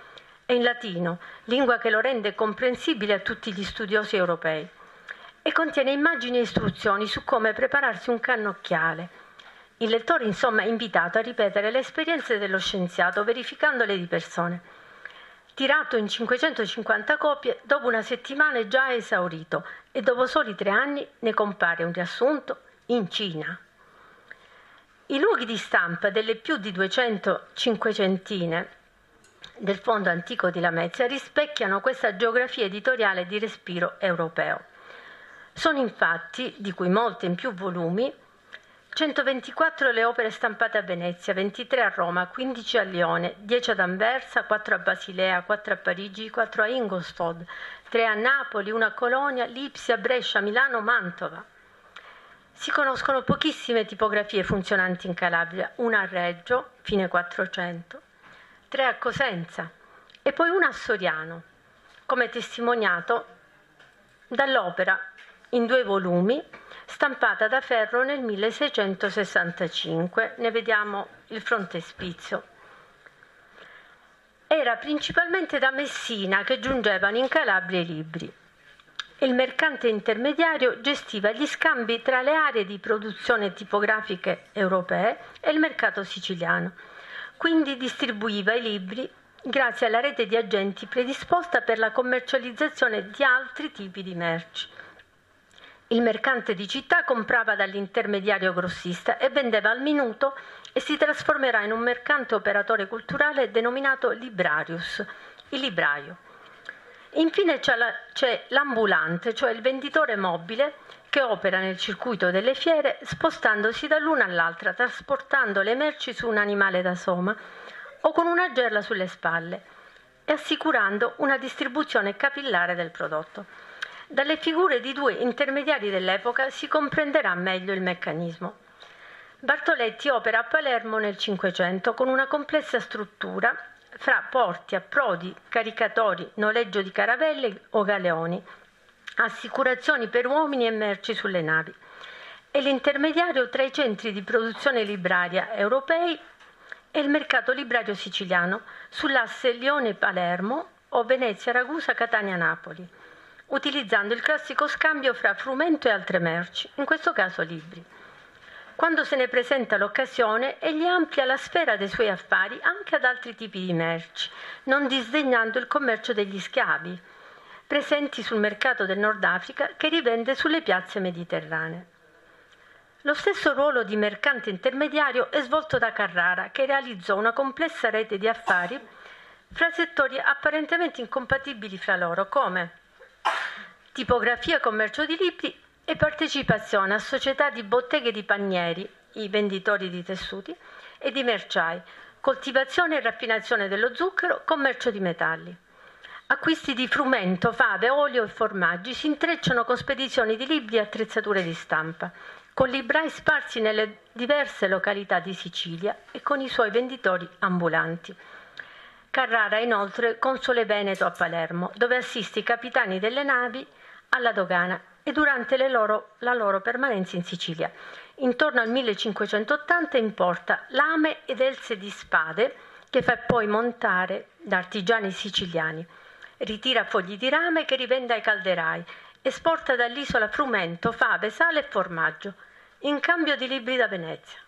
è in latino, lingua che lo rende comprensibile a tutti gli studiosi europei, e contiene immagini e istruzioni su come prepararsi un cannocchiale. Il lettore insomma è invitato a ripetere le esperienze dello scienziato verificandole di persone. Tirato in 550 copie, dopo una settimana è già esaurito e dopo soli tre anni ne compare un riassunto in Cina. I luoghi di stampa delle più di 200 cinquecentine del Fondo Antico di Lamezia rispecchiano questa geografia editoriale di respiro europeo. Sono infatti, di cui molte in più volumi, 124 le opere stampate a Venezia, 23 a Roma, 15 a Lione, 10 ad Anversa, 4 a Basilea, 4 a Parigi, 4 a Ingolstadt, 3 a Napoli, 1 a Colonia, Lipsia, Brescia, Milano, Mantova. Si conoscono pochissime tipografie funzionanti in Calabria, una a Reggio, fine 400, tre a Cosenza e poi una a Soriano, come testimoniato dall'opera in due volumi stampata da Ferro nel 1665. Ne vediamo il frontespizio. Era principalmente da Messina che giungevano in Calabria i libri. Il mercante intermediario gestiva gli scambi tra le aree di produzione tipografiche europee e il mercato siciliano quindi distribuiva i libri grazie alla rete di agenti predisposta per la commercializzazione di altri tipi di merci. Il mercante di città comprava dall'intermediario grossista e vendeva al minuto e si trasformerà in un mercante operatore culturale denominato librarius, il libraio. Infine c'è, la, c'è l'ambulante, cioè il venditore mobile che opera nel circuito delle fiere spostandosi dall'una all'altra, trasportando le merci su un animale da soma o con una gerla sulle spalle e assicurando una distribuzione capillare del prodotto. Dalle figure di due intermediari dell'epoca si comprenderà meglio il meccanismo. Bartoletti opera a Palermo nel Cinquecento con una complessa struttura fra porti, approdi, caricatori, noleggio di caravelle o galeoni assicurazioni per uomini e merci sulle navi. È l'intermediario tra i centri di produzione libraria europei e il mercato librario siciliano sull'asse Lione-Palermo o Venezia-Ragusa-Catania-Napoli, utilizzando il classico scambio fra frumento e altre merci, in questo caso libri. Quando se ne presenta l'occasione, egli amplia la sfera dei suoi affari anche ad altri tipi di merci, non disdegnando il commercio degli schiavi, presenti sul mercato del Nord Africa che rivende sulle piazze mediterranee. Lo stesso ruolo di mercante intermediario è svolto da Carrara, che realizzò una complessa rete di affari fra settori apparentemente incompatibili fra loro, come tipografia commercio di libri e partecipazione a società di botteghe di panieri, i venditori di tessuti, e di merciai, coltivazione e raffinazione dello zucchero, commercio di metalli. Acquisti di frumento, fave, olio e formaggi si intrecciano con spedizioni di libri e attrezzature di stampa, con librai sparsi nelle diverse località di Sicilia e con i suoi venditori ambulanti. Carrara inoltre console Veneto a Palermo, dove assiste i capitani delle navi alla dogana e durante loro, la loro permanenza in Sicilia. Intorno al 1580 importa lame ed else di spade che fa poi montare da artigiani siciliani. Ritira fogli di rame che rivende ai calderai. Esporta dall'isola frumento, fave, sale e formaggio, in cambio di libri da Venezia.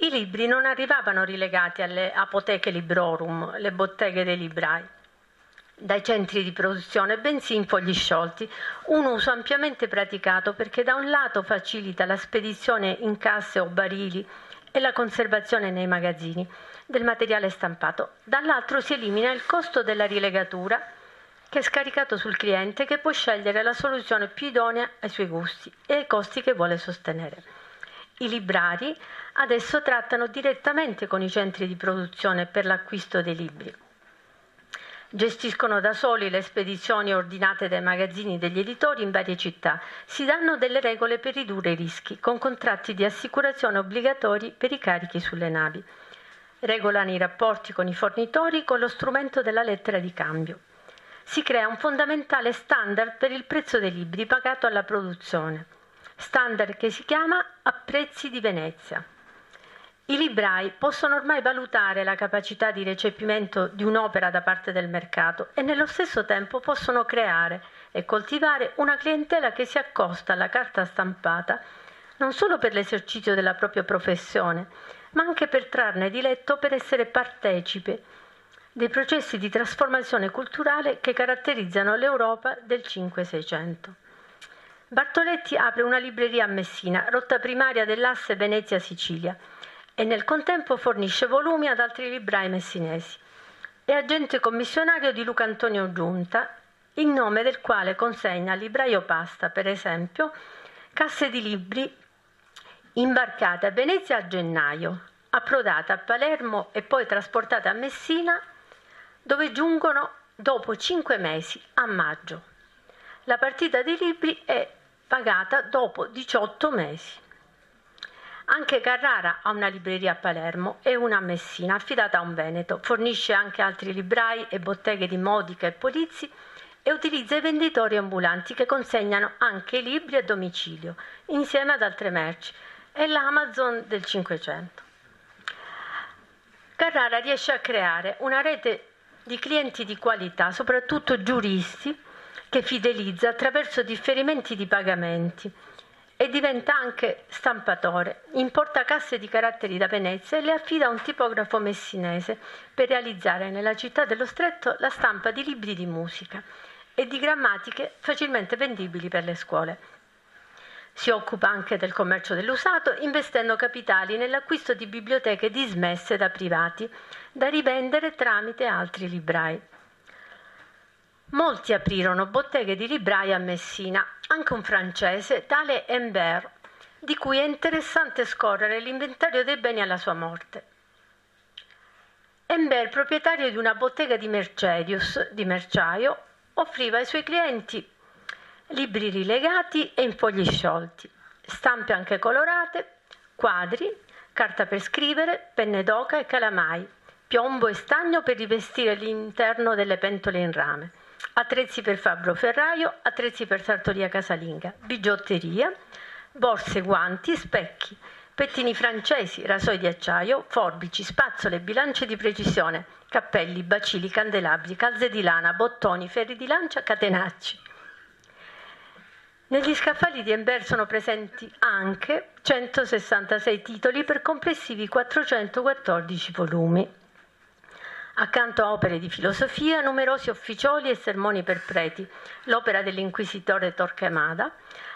I libri non arrivavano rilegati alle apoteche librorum, le botteghe dei librai, dai centri di produzione, bensì in fogli sciolti, un uso ampiamente praticato perché da un lato facilita la spedizione in casse o barili e la conservazione nei magazzini del materiale stampato, dall'altro si elimina il costo della rilegatura che è scaricato sul cliente che può scegliere la soluzione più idonea ai suoi gusti e ai costi che vuole sostenere. I librari adesso trattano direttamente con i centri di produzione per l'acquisto dei libri. Gestiscono da soli le spedizioni ordinate dai magazzini degli editori in varie città. Si danno delle regole per ridurre i rischi, con contratti di assicurazione obbligatori per i carichi sulle navi. Regolano i rapporti con i fornitori con lo strumento della lettera di cambio. Si crea un fondamentale standard per il prezzo dei libri pagato alla produzione standard che si chiama a prezzi di Venezia. I librai possono ormai valutare la capacità di recepimento di un'opera da parte del mercato e nello stesso tempo possono creare e coltivare una clientela che si accosta alla carta stampata non solo per l'esercizio della propria professione, ma anche per trarne diletto per essere partecipe dei processi di trasformazione culturale che caratterizzano l'Europa del 5-600. Bartoletti apre una libreria a Messina, rotta primaria dell'asse Venezia-Sicilia, e nel contempo fornisce volumi ad altri librai messinesi. È agente commissionario di Luca Antonio Giunta, in nome del quale consegna al libraio Pasta, per esempio, casse di libri imbarcate a Venezia a gennaio, approdate a Palermo e poi trasportate a Messina, dove giungono dopo cinque mesi, a maggio. La partita dei libri è pagata dopo 18 mesi. Anche Carrara ha una libreria a Palermo e una a Messina, affidata a un Veneto. Fornisce anche altri librai e botteghe di Modica e Polizzi e utilizza i venditori ambulanti che consegnano anche i libri a domicilio, insieme ad altre merci. È l'Amazon del Cinquecento. Carrara riesce a creare una rete di clienti di qualità, soprattutto giuristi, che fidelizza attraverso differimenti di pagamenti e diventa anche stampatore. Importa casse di caratteri da Venezia e le affida a un tipografo messinese per realizzare nella città dello Stretto la stampa di libri di musica e di grammatiche facilmente vendibili per le scuole. Si occupa anche del commercio dell'usato, investendo capitali nell'acquisto di biblioteche dismesse da privati, da rivendere tramite altri librai. Molti aprirono botteghe di librai a Messina, anche un francese, tale Embert, di cui è interessante scorrere l'inventario dei beni alla sua morte. Embert, proprietario di una bottega di Mercedius, di merciaio, offriva ai suoi clienti libri rilegati e in fogli sciolti, stampe anche colorate, quadri, carta per scrivere, penne d'oca e calamai, piombo e stagno per rivestire l'interno delle pentole in rame attrezzi per fabbro ferraio, attrezzi per sartoria casalinga, bigiotteria, borse, guanti, specchi, pettini francesi, rasoi di acciaio, forbici, spazzole, bilance di precisione, cappelli, bacili, candelabri, calze di lana, bottoni, ferri di lancia, catenacci. Negli scaffali di Ember sono presenti anche 166 titoli per complessivi 414 volumi. Accanto a opere di filosofia, numerosi ufficioli e sermoni per preti, l'opera dell'inquisitore Torquemada,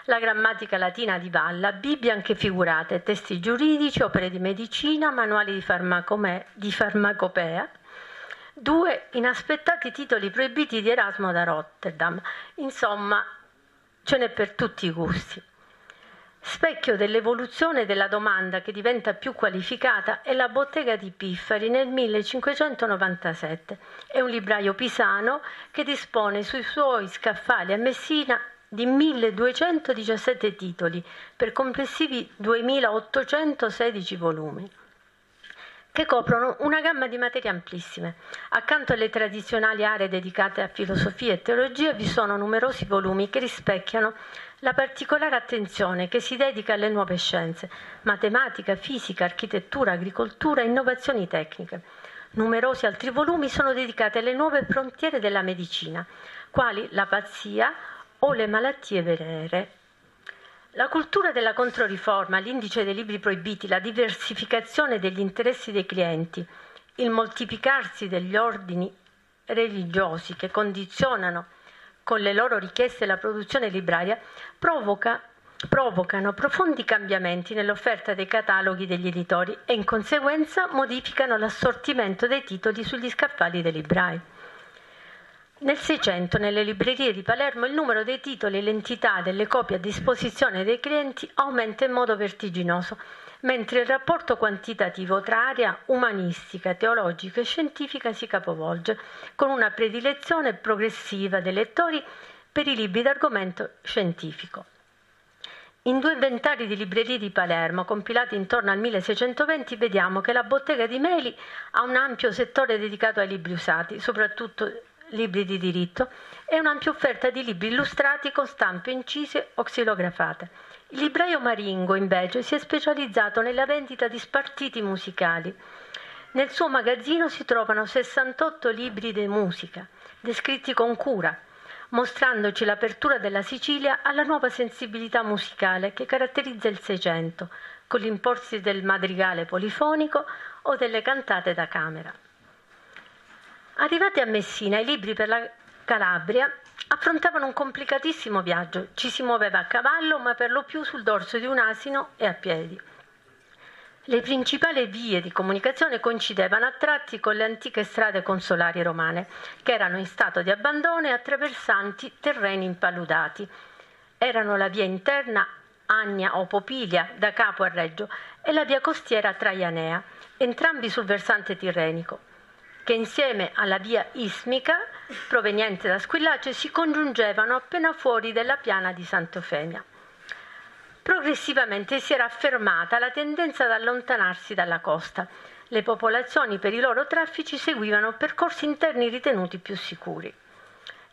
la grammatica latina di Valla, Bibbie anche figurate, testi giuridici, opere di medicina, manuali di, di farmacopea, due inaspettati titoli proibiti di Erasmo da Rotterdam. Insomma, ce n'è per tutti i gusti. Specchio dell'evoluzione della domanda che diventa più qualificata è la bottega di Piffari nel 1597. È un libraio pisano che dispone sui suoi scaffali a Messina di 1217 titoli per complessivi 2816 volumi che coprono una gamma di materie amplissime. Accanto alle tradizionali aree dedicate a filosofia e teologia vi sono numerosi volumi che rispecchiano la particolare attenzione che si dedica alle nuove scienze, matematica, fisica, architettura, agricoltura e innovazioni tecniche. Numerosi altri volumi sono dedicati alle nuove frontiere della medicina, quali la pazzia o le malattie venere la cultura della controriforma, l'indice dei libri proibiti, la diversificazione degli interessi dei clienti, il moltiplicarsi degli ordini religiosi che condizionano con le loro richieste la produzione libraria provoca, provocano profondi cambiamenti nell'offerta dei cataloghi degli editori e in conseguenza modificano l'assortimento dei titoli sugli scaffali dei librai. Nel Seicento, nelle librerie di Palermo, il numero dei titoli e l'entità delle copie a disposizione dei clienti aumenta in modo vertiginoso, mentre il rapporto quantitativo tra area umanistica, teologica e scientifica si capovolge, con una predilezione progressiva dei lettori per i libri d'argomento scientifico. In due inventari di librerie di Palermo, compilati intorno al 1620, vediamo che la bottega di Meli ha un ampio settore dedicato ai libri usati, soprattutto libri di diritto e un'ampia offerta di libri illustrati con stampe incise o xilografate. Il libraio Maringo, invece, si è specializzato nella vendita di spartiti musicali. Nel suo magazzino si trovano 68 libri di musica, descritti con cura, mostrandoci l'apertura della Sicilia alla nuova sensibilità musicale che caratterizza il Seicento, con l'imporsi del madrigale polifonico o delle cantate da camera. Arrivati a Messina, i libri per la Calabria affrontavano un complicatissimo viaggio. Ci si muoveva a cavallo, ma per lo più sul dorso di un asino e a piedi. Le principali vie di comunicazione coincidevano a tratti con le antiche strade consolari romane, che erano in stato di abbandono e attraversanti terreni impaludati. Erano la via interna Agna o Popilia da Capo a Reggio e la via costiera Traianea, entrambi sul versante tirrenico che insieme alla via ismica proveniente da Squillace si congiungevano appena fuori della piana di Sant'Eufemia. Progressivamente si era affermata la tendenza ad allontanarsi dalla costa. Le popolazioni per i loro traffici seguivano percorsi interni ritenuti più sicuri.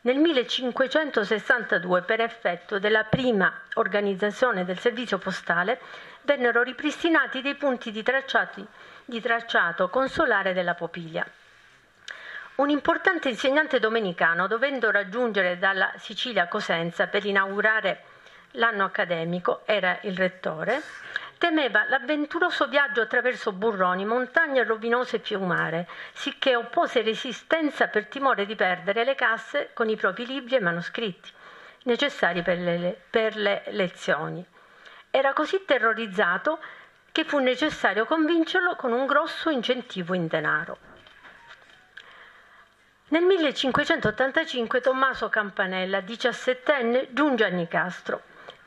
Nel 1562, per effetto della prima organizzazione del servizio postale, vennero ripristinati dei punti di, di tracciato consolare della Popiglia. Un importante insegnante domenicano, dovendo raggiungere dalla Sicilia Cosenza per inaugurare l'anno accademico, era il rettore, temeva l'avventuroso viaggio attraverso burroni, montagne rovinose e fiumare, sicché oppose resistenza per timore di perdere le casse con i propri libri e manoscritti, necessari per le, per le lezioni. Era così terrorizzato che fu necessario convincerlo con un grosso incentivo in denaro. Nel 1585 Tommaso Campanella, diciassettenne, giunge a Nicastro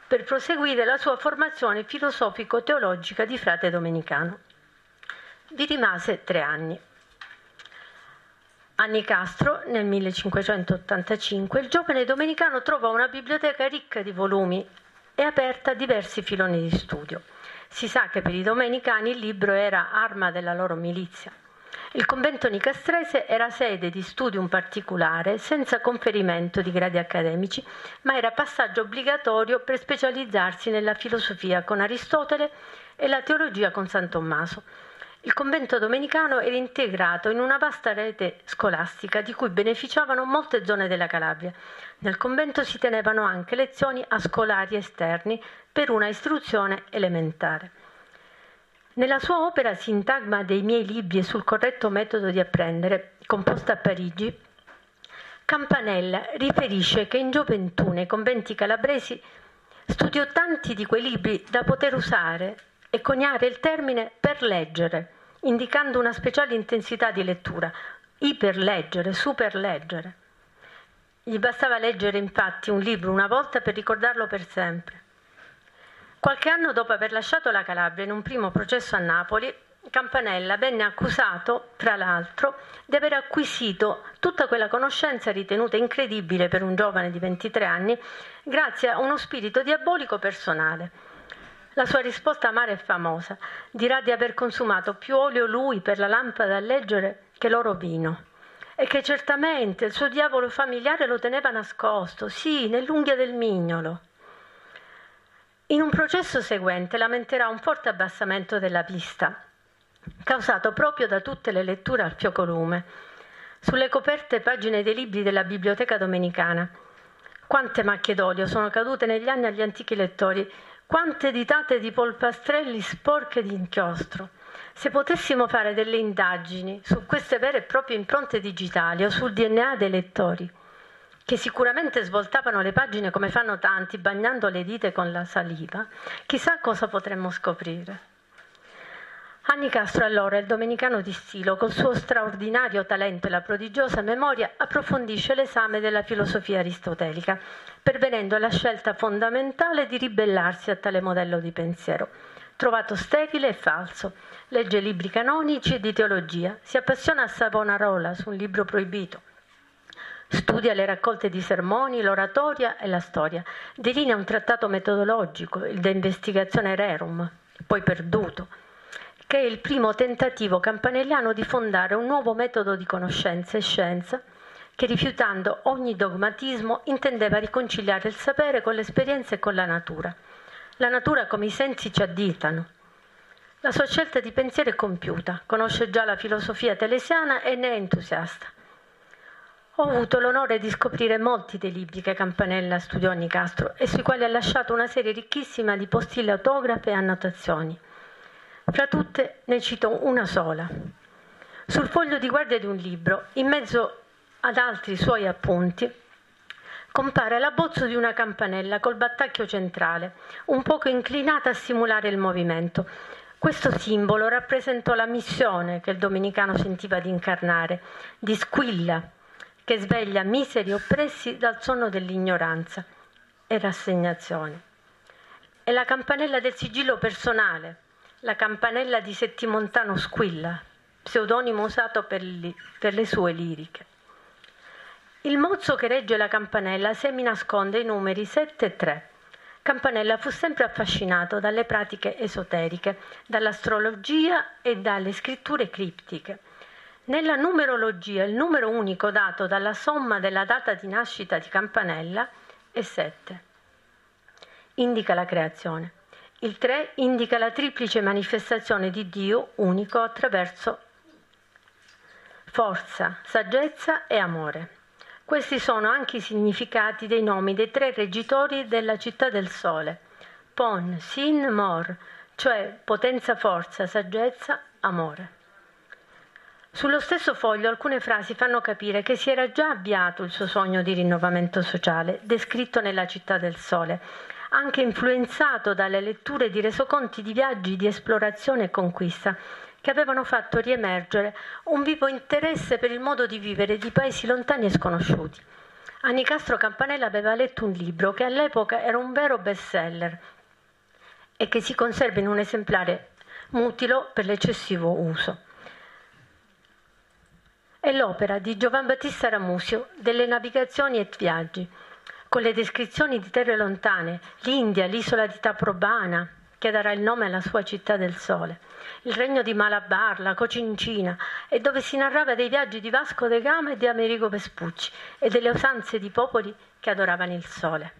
per proseguire la sua formazione filosofico-teologica di frate domenicano. Vi rimase tre anni. A Nicastro, nel 1585, il giovane domenicano trova una biblioteca ricca di volumi e aperta a diversi filoni di studio. Si sa che per i domenicani il libro era arma della loro milizia. Il convento nicastrese era sede di studium particolare senza conferimento di gradi accademici, ma era passaggio obbligatorio per specializzarsi nella filosofia con Aristotele e la teologia con San Tommaso. Il convento domenicano era integrato in una vasta rete scolastica di cui beneficiavano molte zone della Calabria. Nel convento si tenevano anche lezioni a scolari esterni per una istruzione elementare. Nella sua opera Sintagma dei miei libri e sul corretto metodo di apprendere, composta a Parigi, Campanella riferisce che in gioventù nei conventi calabresi studiò tanti di quei libri da poter usare e coniare il termine per leggere, indicando una speciale intensità di lettura, iperleggere, superleggere. Gli bastava leggere infatti un libro una volta per ricordarlo per sempre. Qualche anno dopo aver lasciato la Calabria in un primo processo a Napoli, Campanella venne accusato, tra l'altro, di aver acquisito tutta quella conoscenza ritenuta incredibile per un giovane di 23 anni grazie a uno spirito diabolico personale. La sua risposta amara e famosa dirà di aver consumato più olio lui per la lampada a leggere che loro vino e che certamente il suo diavolo familiare lo teneva nascosto, sì, nell'unghia del mignolo. In un processo seguente lamenterà un forte abbassamento della vista, causato proprio da tutte le letture al fiocolume, sulle coperte pagine dei libri della biblioteca domenicana. Quante macchie d'olio sono cadute negli anni agli antichi lettori, quante ditate di polpastrelli sporche di inchiostro. Se potessimo fare delle indagini su queste vere e proprie impronte digitali o sul DNA dei lettori, che sicuramente svoltavano le pagine come fanno tanti, bagnando le dita con la saliva, chissà cosa potremmo scoprire. Anni Castro allora, il domenicano di stilo, col suo straordinario talento e la prodigiosa memoria, approfondisce l'esame della filosofia aristotelica, pervenendo alla scelta fondamentale di ribellarsi a tale modello di pensiero trovato sterile e falso. Legge libri canonici e di teologia. Si appassiona a Savonarola su un libro proibito. Studia le raccolte di sermoni, l'oratoria e la storia. Delinea un trattato metodologico, il De Investigatione Rerum, poi perduto, che è il primo tentativo campanelliano di fondare un nuovo metodo di conoscenza e scienza che rifiutando ogni dogmatismo intendeva riconciliare il sapere con l'esperienza e con la natura la natura come i sensi ci additano. La sua scelta di pensiero è compiuta, conosce già la filosofia telesiana e ne è entusiasta. Ho avuto l'onore di scoprire molti dei libri che Campanella studiò a Nicastro e sui quali ha lasciato una serie ricchissima di postille autografe e annotazioni. Fra tutte ne cito una sola. Sul foglio di guardia di un libro, in mezzo ad altri suoi appunti, compare l'abbozzo di una campanella col battacchio centrale, un poco inclinata a simulare il movimento. Questo simbolo rappresentò la missione che il domenicano sentiva di incarnare, di squilla, che sveglia miseri oppressi dal sonno dell'ignoranza e rassegnazione. È la campanella del sigillo personale, la campanella di Settimontano Squilla, pseudonimo usato per, li, per le sue liriche. Il mozzo che regge la campanella semi nasconde i numeri 7 e 3. Campanella fu sempre affascinato dalle pratiche esoteriche, dall'astrologia e dalle scritture criptiche. Nella numerologia il numero unico dato dalla somma della data di nascita di Campanella è 7. Indica la creazione. Il 3 indica la triplice manifestazione di Dio unico attraverso forza, saggezza e amore. Questi sono anche i significati dei nomi dei tre reggitori della città del sole, Pon, Sin, Mor, cioè potenza, forza, saggezza, amore. Sullo stesso foglio alcune frasi fanno capire che si era già avviato il suo sogno di rinnovamento sociale, descritto nella città del sole, anche influenzato dalle letture di resoconti di viaggi di esplorazione e conquista che avevano fatto riemergere un vivo interesse per il modo di vivere di paesi lontani e sconosciuti. Anicastro Campanella aveva letto un libro che all'epoca era un vero bestseller e che si conserva in un esemplare mutilo per l'eccessivo uso. È l'opera di Giovan Battista Ramusio delle navigazioni e viaggi, con le descrizioni di terre lontane, l'India, l'isola di Taprobana, che darà il nome alla sua città del sole, il regno di Malabar, la Cocincina, e dove si narrava dei viaggi di Vasco de Gama e di Amerigo Vespucci e delle usanze di popoli che adoravano il sole.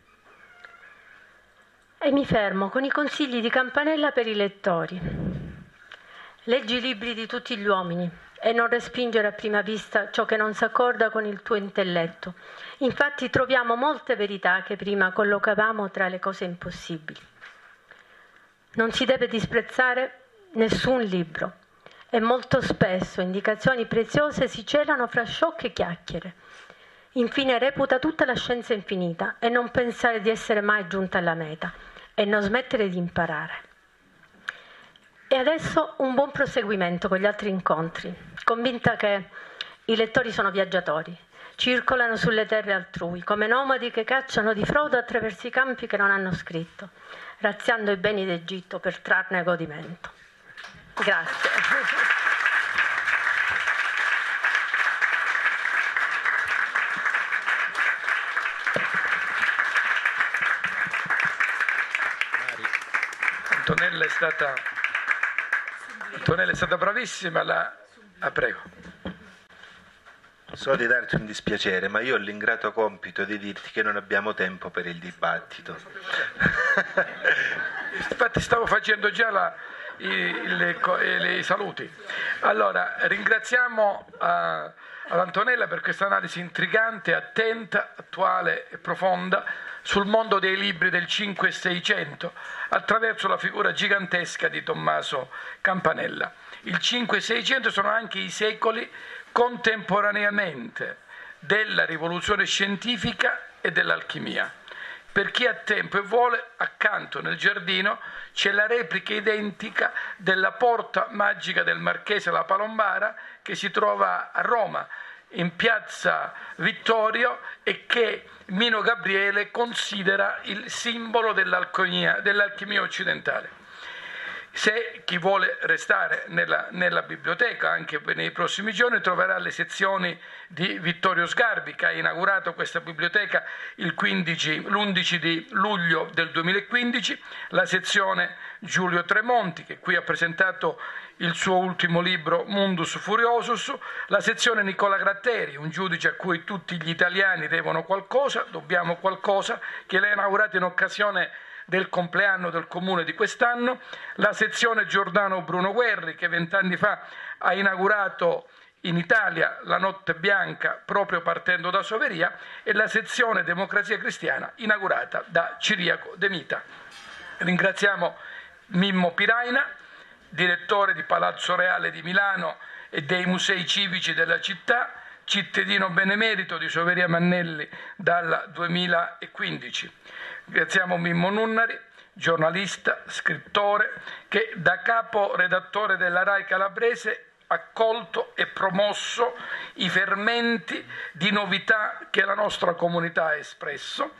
E mi fermo con i consigli di Campanella per i lettori. Leggi i libri di tutti gli uomini e non respingere a prima vista ciò che non si accorda con il tuo intelletto. Infatti troviamo molte verità che prima collocavamo tra le cose impossibili. Non si deve disprezzare nessun libro e molto spesso indicazioni preziose si celano fra sciocche chiacchiere. Infine reputa tutta la scienza infinita e non pensare di essere mai giunta alla meta e non smettere di imparare. E adesso un buon proseguimento con gli altri incontri, convinta che I lettori sono viaggiatori, circolano sulle terre altrui, come nomadi che cacciano di frodo attraverso i campi che non hanno scritto, razziando i beni d'Egitto per trarne godimento. Grazie. Antonella è stata, Antonella è stata bravissima, la... ah, prego. So di darti un dispiacere, ma io ho l'ingrato compito di dirti che non abbiamo tempo per il dibattito. Infatti stavo facendo già la, i, le, le, i, saluti. Allora, ringraziamo uh, ad Antonella per questa analisi intrigante, attenta, attuale e profonda sul mondo dei libri del 5 e 600 attraverso la figura gigantesca di Tommaso Campanella. Il 5 e 600 sono anche i secoli contemporaneamente della rivoluzione scientifica e dell'alchimia. Per chi ha tempo e vuole, accanto nel giardino c'è la replica identica della porta magica del Marchese La Palombara che si trova a Roma, in piazza Vittorio e che Mino Gabriele considera il simbolo dell'alchimia, dell'alchimia occidentale. Se chi vuole restare nella, nella, biblioteca anche nei prossimi giorni troverà le sezioni di Vittorio Sgarbi che ha inaugurato questa biblioteca 15, l'11 di luglio del 2015, la sezione Giulio Tremonti che qui ha presentato il suo ultimo libro Mundus Furiosus, la sezione Nicola Gratteri, un giudice a cui tutti gli italiani devono qualcosa, dobbiamo qualcosa, che l'ha inaugurato in occasione del compleanno del comune di quest'anno, la sezione Giordano Bruno Guerri che vent'anni fa ha inaugurato in Italia la notte bianca proprio partendo da Soveria e la sezione Democrazia Cristiana inaugurata da Ciriaco De Mita. Ringraziamo Mimmo Piraina, direttore di Palazzo Reale di Milano e dei musei civici della città, cittadino benemerito di Soveria Mannelli dal 2015. Ringraziamo Mimmo Nunnari, giornalista, scrittore, che da capo redattore della RAI Calabrese ha colto e promosso i fermenti di novità che la nostra comunità ha espresso.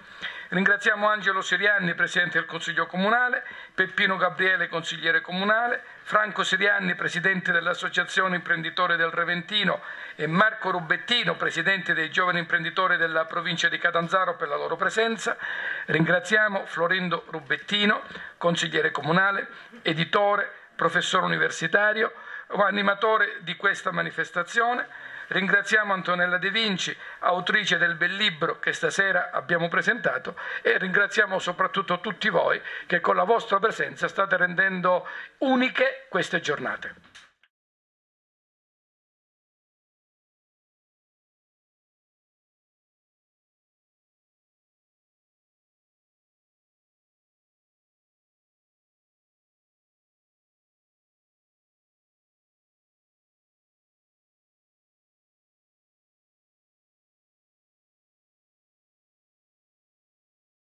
Ringraziamo Angelo Sirianni, Presidente del Consiglio Comunale, Peppino Gabriele, Consigliere Comunale, Franco Sirianni, Presidente dell'Associazione Imprenditori del Reventino e Marco Rubettino, Presidente dei Giovani Imprenditori della Provincia di Catanzaro per la loro presenza. Ringraziamo Florindo Rubettino, Consigliere Comunale, Editore, Professore Universitario, animatore di questa manifestazione. Ringraziamo Antonella De Vinci, autrice del bel libro che stasera abbiamo presentato e ringraziamo soprattutto tutti voi che con la vostra presenza state rendendo uniche queste giornate.